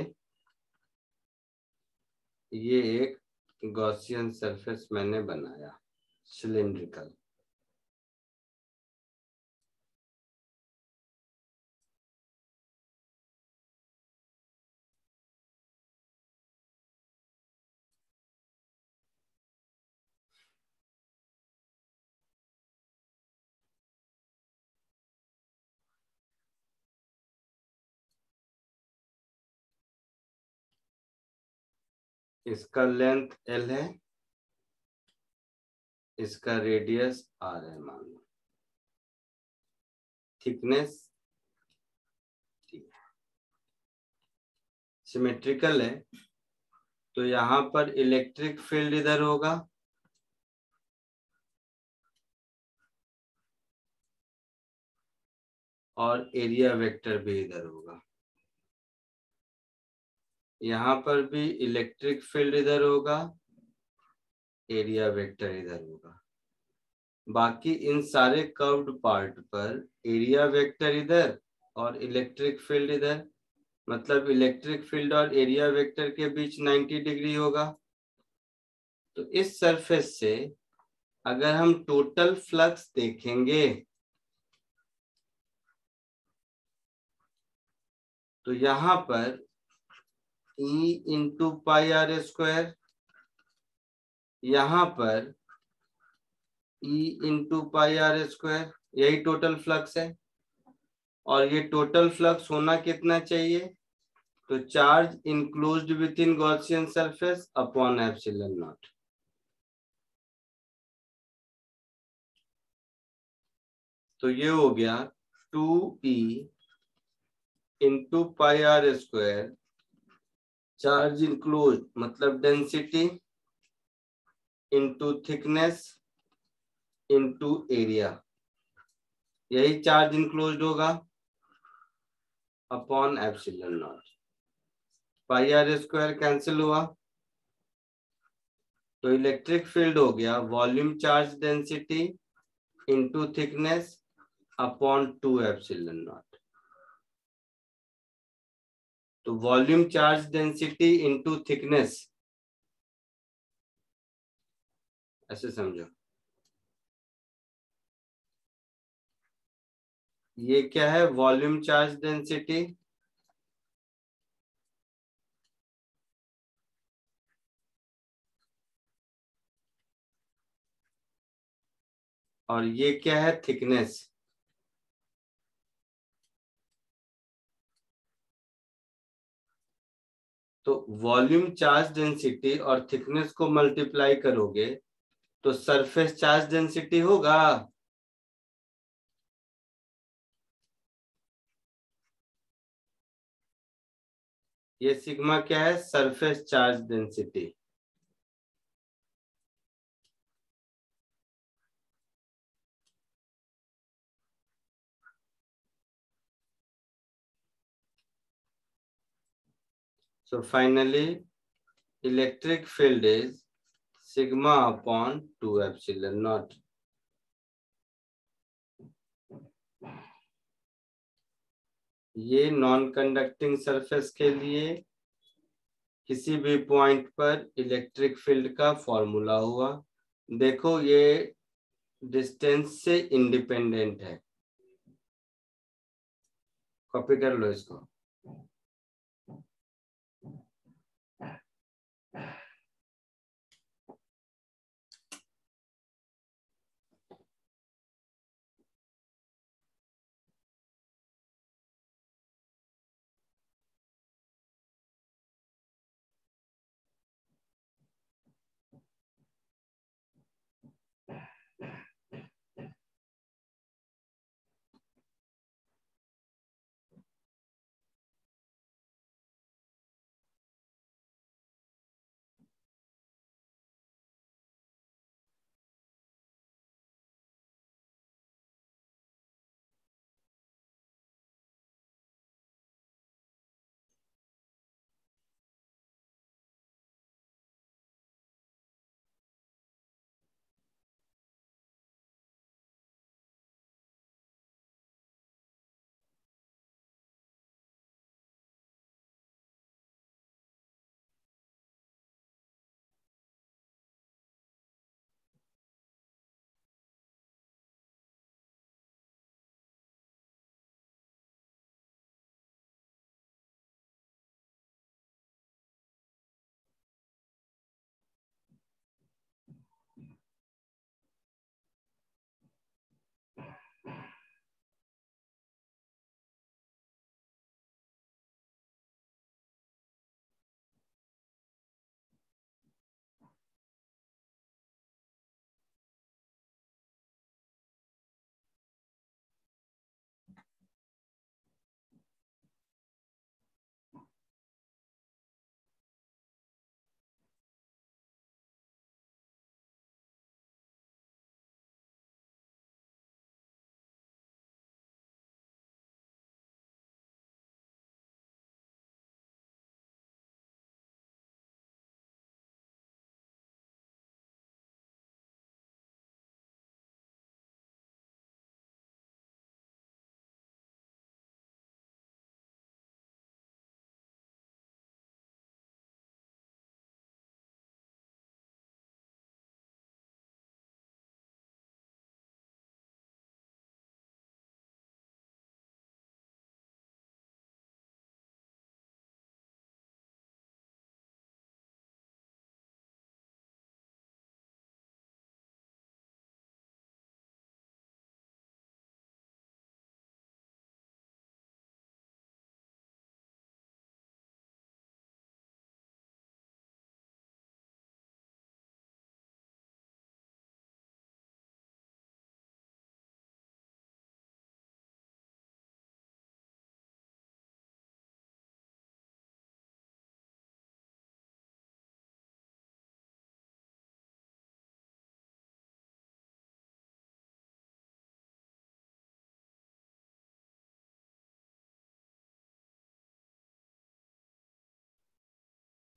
ये एक गॉसियन सरफेस मैंने बनाया सिलेंड्रिकल इसका लेंथ एल है, इसका रेडियस आर है मान लो। थिकनेस सिमेट्रिकल है तो यहाँ पर इलेक्ट्रिक फ़ील्ड इधर होगा। और एरिया वेक्टर भी इधर होगा। यहाँ पर भी इलेक्ट्रिक फ़ील्ड इधर होगा एरिया वेक्टर इधर होगा। बाकी इन सारे कर्व्ड पार्ट पर एरिया वेक्टर इधर और इलेक्ट्रिक फ़ील्ड इधर मतलब इलेक्ट्रिक फ़ील्ड और एरिया वेक्टर के बीच 90 डिग्री होगा। तो इस सरफेस से अगर हम टोटल फ्लक्स देखेंगे तो यहाँ पर E into pi R square यहाँ पर E into pi R square यही टोटल फ्लक्स है। और ये टोटल फ्लक्स होना कितना चाहिए? तो charge enclose within Gaussian surface upon epsilon naught तो ये हो गया two E into pi R square charge enclose मतलब density into thickness into area यही चार्ज इंक्लोज होगा upon epsilon naught pi R square cancel हुआ। तो इलेक्ट्रिक फ़ील्ड हो गया volume charge density into thickness upon two epsilon naught तो volume charge density into thickness ऐसे समझो। ये क्या है? Volume charge density. और ये क्या है? थिकनेस तो वॉल्यूम चार्ज डेंसिटी और थिकनेस को मल्टीप्लाई करोगे तो सरफेस चार्ज डेंसिटी होगा। ये सिग्मा क्या है? Surface charge density. So finally, electric field is sigma upon 2 epsilon naught. ये नॉन कंडक्टिंग सरफेस के लिए किसी भी पॉइंट पर इलेक्ट्रिक फ़ील्ड का फॉर्मूला हुआ। देखो ये डिस्टेंस से इंडिपेंडेंट है। कॉपी कर लो इसको।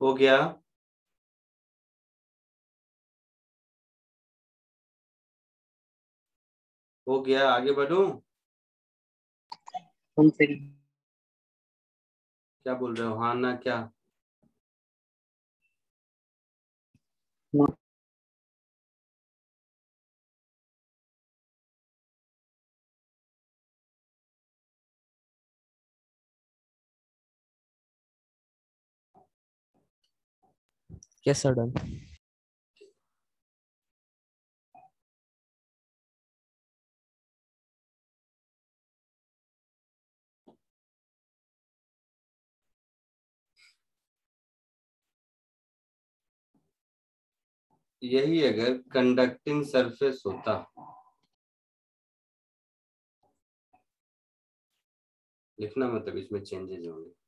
हो गया। हो गया आगे बढ़ू। क्या बोल रहे हो? हाँ ना क्या? Yes sir done. यही अगर कंडक्टिंग सरफेस होता। लिखना मतलब इसमें चेंजेस होंगे।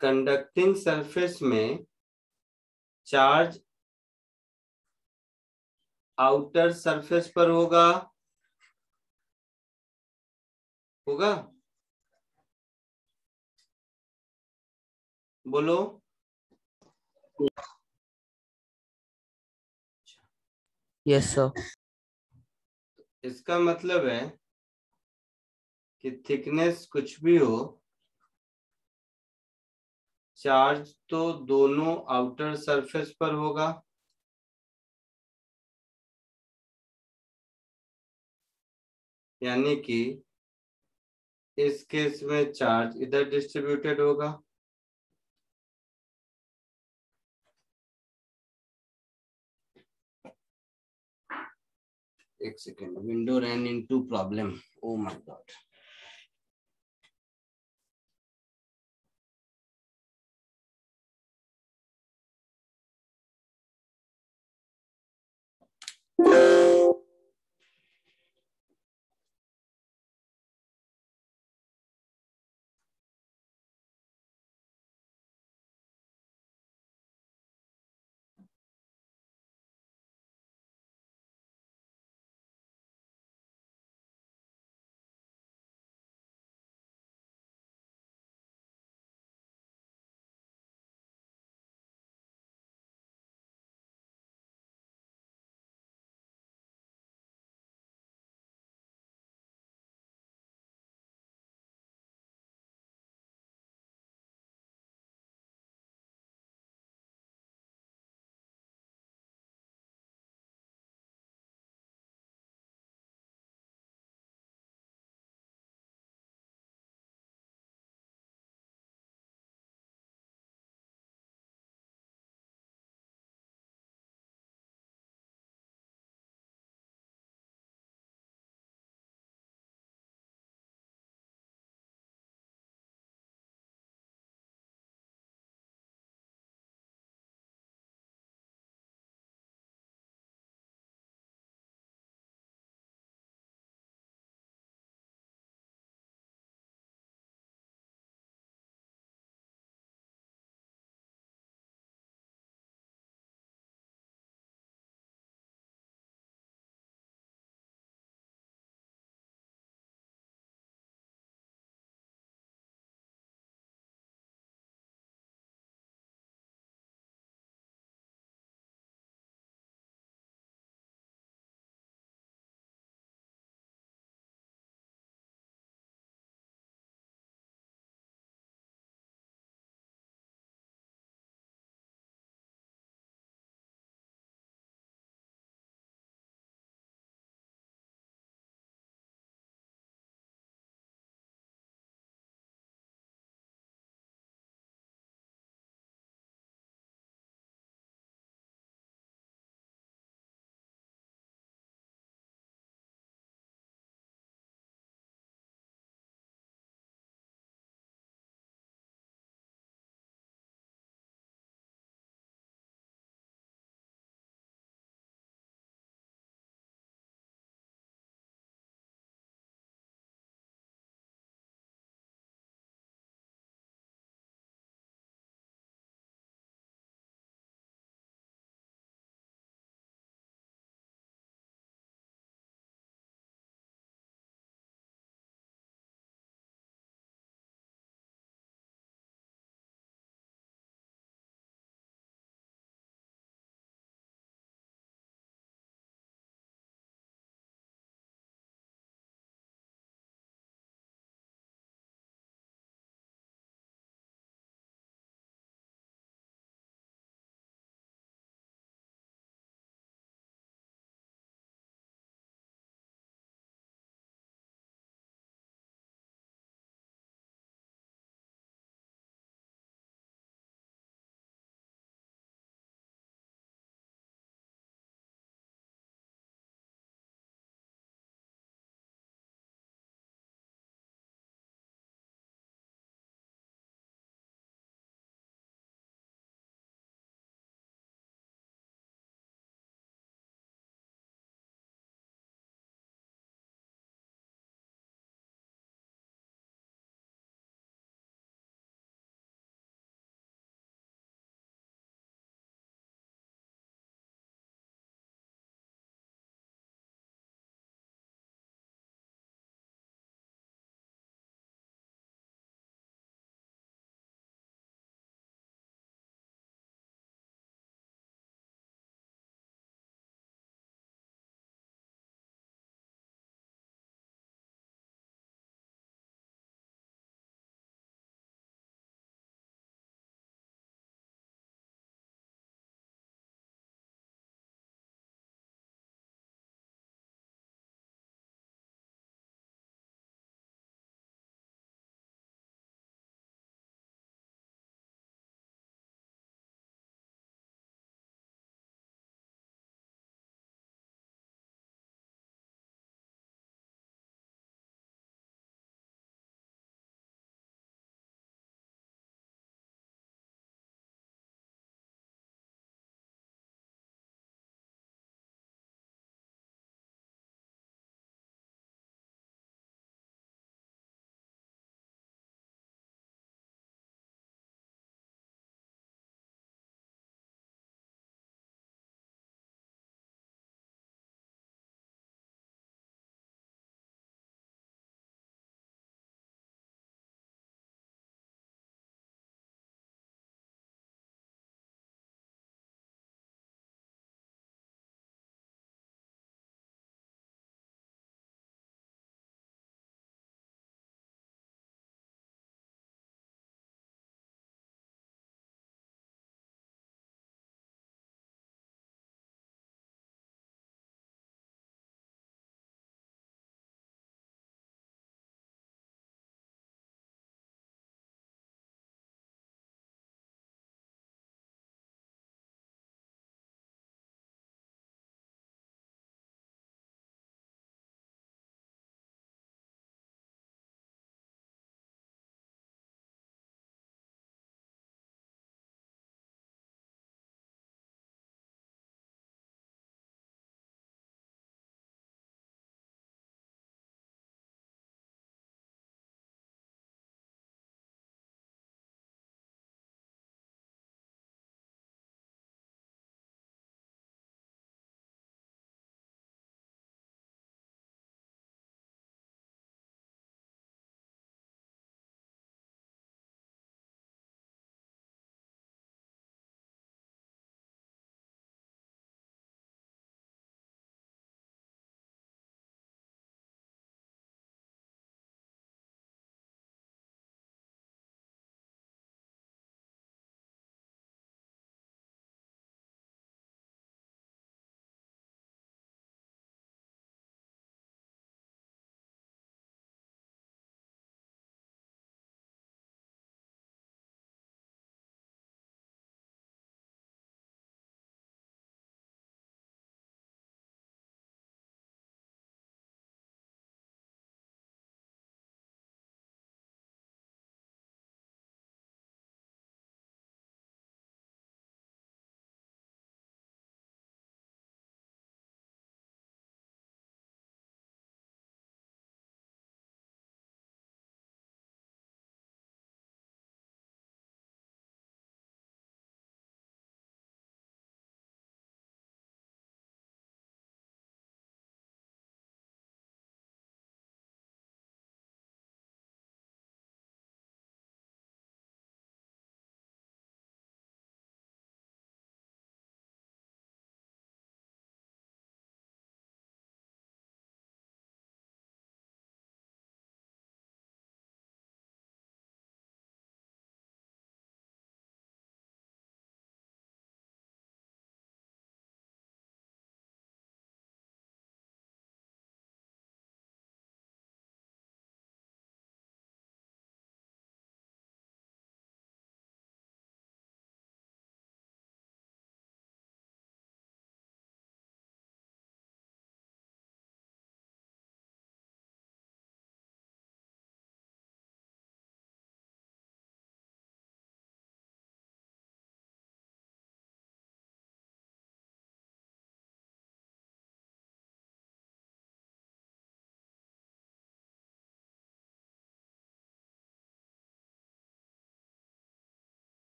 कंडक्टिंग सरफेस में चार्ज आउटर सरफेस पर होगा। होगा? बोलो। Yes सर इसका मतलब है कि थिकनेस कुछ भी हो चार्ज तो दोनों आउटर सरफेस पर होगा। यानी कि इस केस में चार्ज इधर डिस्ट्रीब्यूटेड होगा। एक second, window run into problem, oh my god.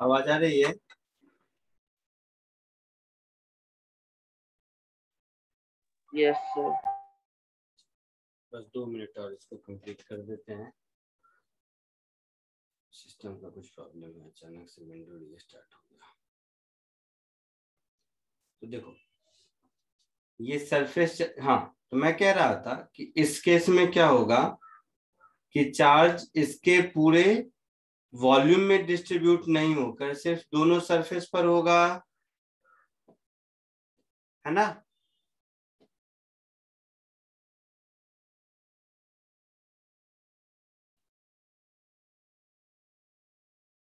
आवाज़ आ रही है? यस सर बस दो मिनट और इसको कंप्लीट कर देते हैं। सिस्टम का कुछ प्रॉब्लम है अचानक से विंडो रीस्टार्ट हो गया। तो देखो ये सरफेस हाँ तो मैं कह रहा था कि इस केस में क्या होगा कि चार्ज इसके पूरे वॉल्यूम में डिस्ट्रीब्यूट नहीं होकर सिर्फ़ दोनों सरफेस पर होगा है ना?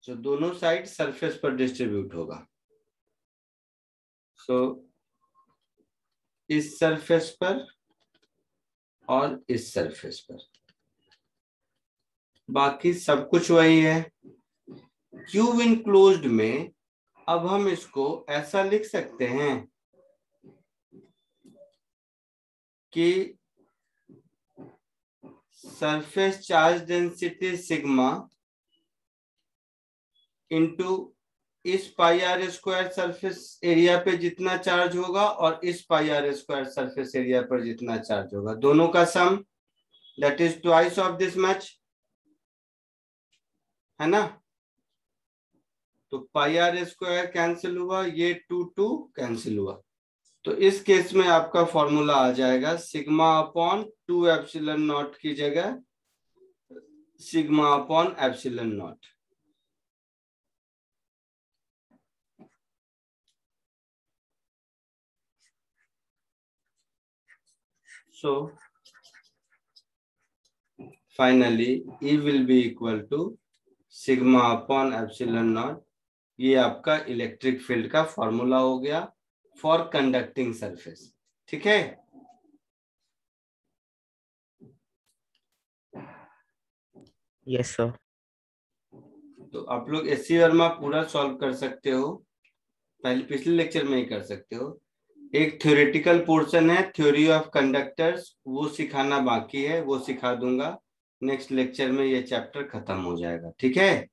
जो दोनों साइड सरफेस पर डिस्ट्रीब्यूट होगा। सो so, इस सरफेस पर और इस सरफेस पर। बाकी सब कुछ वही है। क्यूब इनक्लोज्ड में अब हम इसको ऐसा लिख सकते हैं कि surface charge density sigma into इस pi R square surface area पे जितना चार्ज होगा और इस pi R square surface area पर जितना चार्ज होगा। दोनों का sum that is twice of this match है ना? तो पाई आर स्क्वायर कैंसिल हुआ, ये टू टू कैंसिल हुआ। तो इस केस में आपका फॉर्मूला आ जाएगा, sigma upon two epsilon naught की जगह, sigma upon epsilon naught. So, finally E will be equal to sigma upon epsilon naught ये आपका इलेक्ट्रिक फ़ील्ड का फॉर्मूला हो गया फॉर कंडक्टिंग सरफेस ठीक है? यस सर तो आप लोग एस सी वर्मा पूरा सॉल्व कर सकते हो। पहले पिछले लेक्चर में ही कर सकते हो। एक थ्योरेटिकल पोर्शन है थ्योरी ऑफ़ कंडक्टर्स वो सिखाना बाकी है वो सिखा दूँगा। नेक्स्ट लेक्चर में ये चैप्टर खत्म हो जाएगा, ठीक है?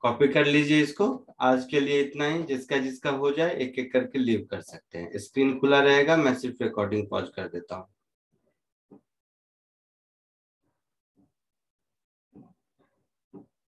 कॉपी कर लीजिए इसको। आज के लिए इतना ही, जिसका जिसका हो जाए एक एक करके लीव कर सकते हैं। स्क्रीन खुला रहेगा, मैं सिर्फ़ रिकॉर्डिंग पॉज कर देता हूँ।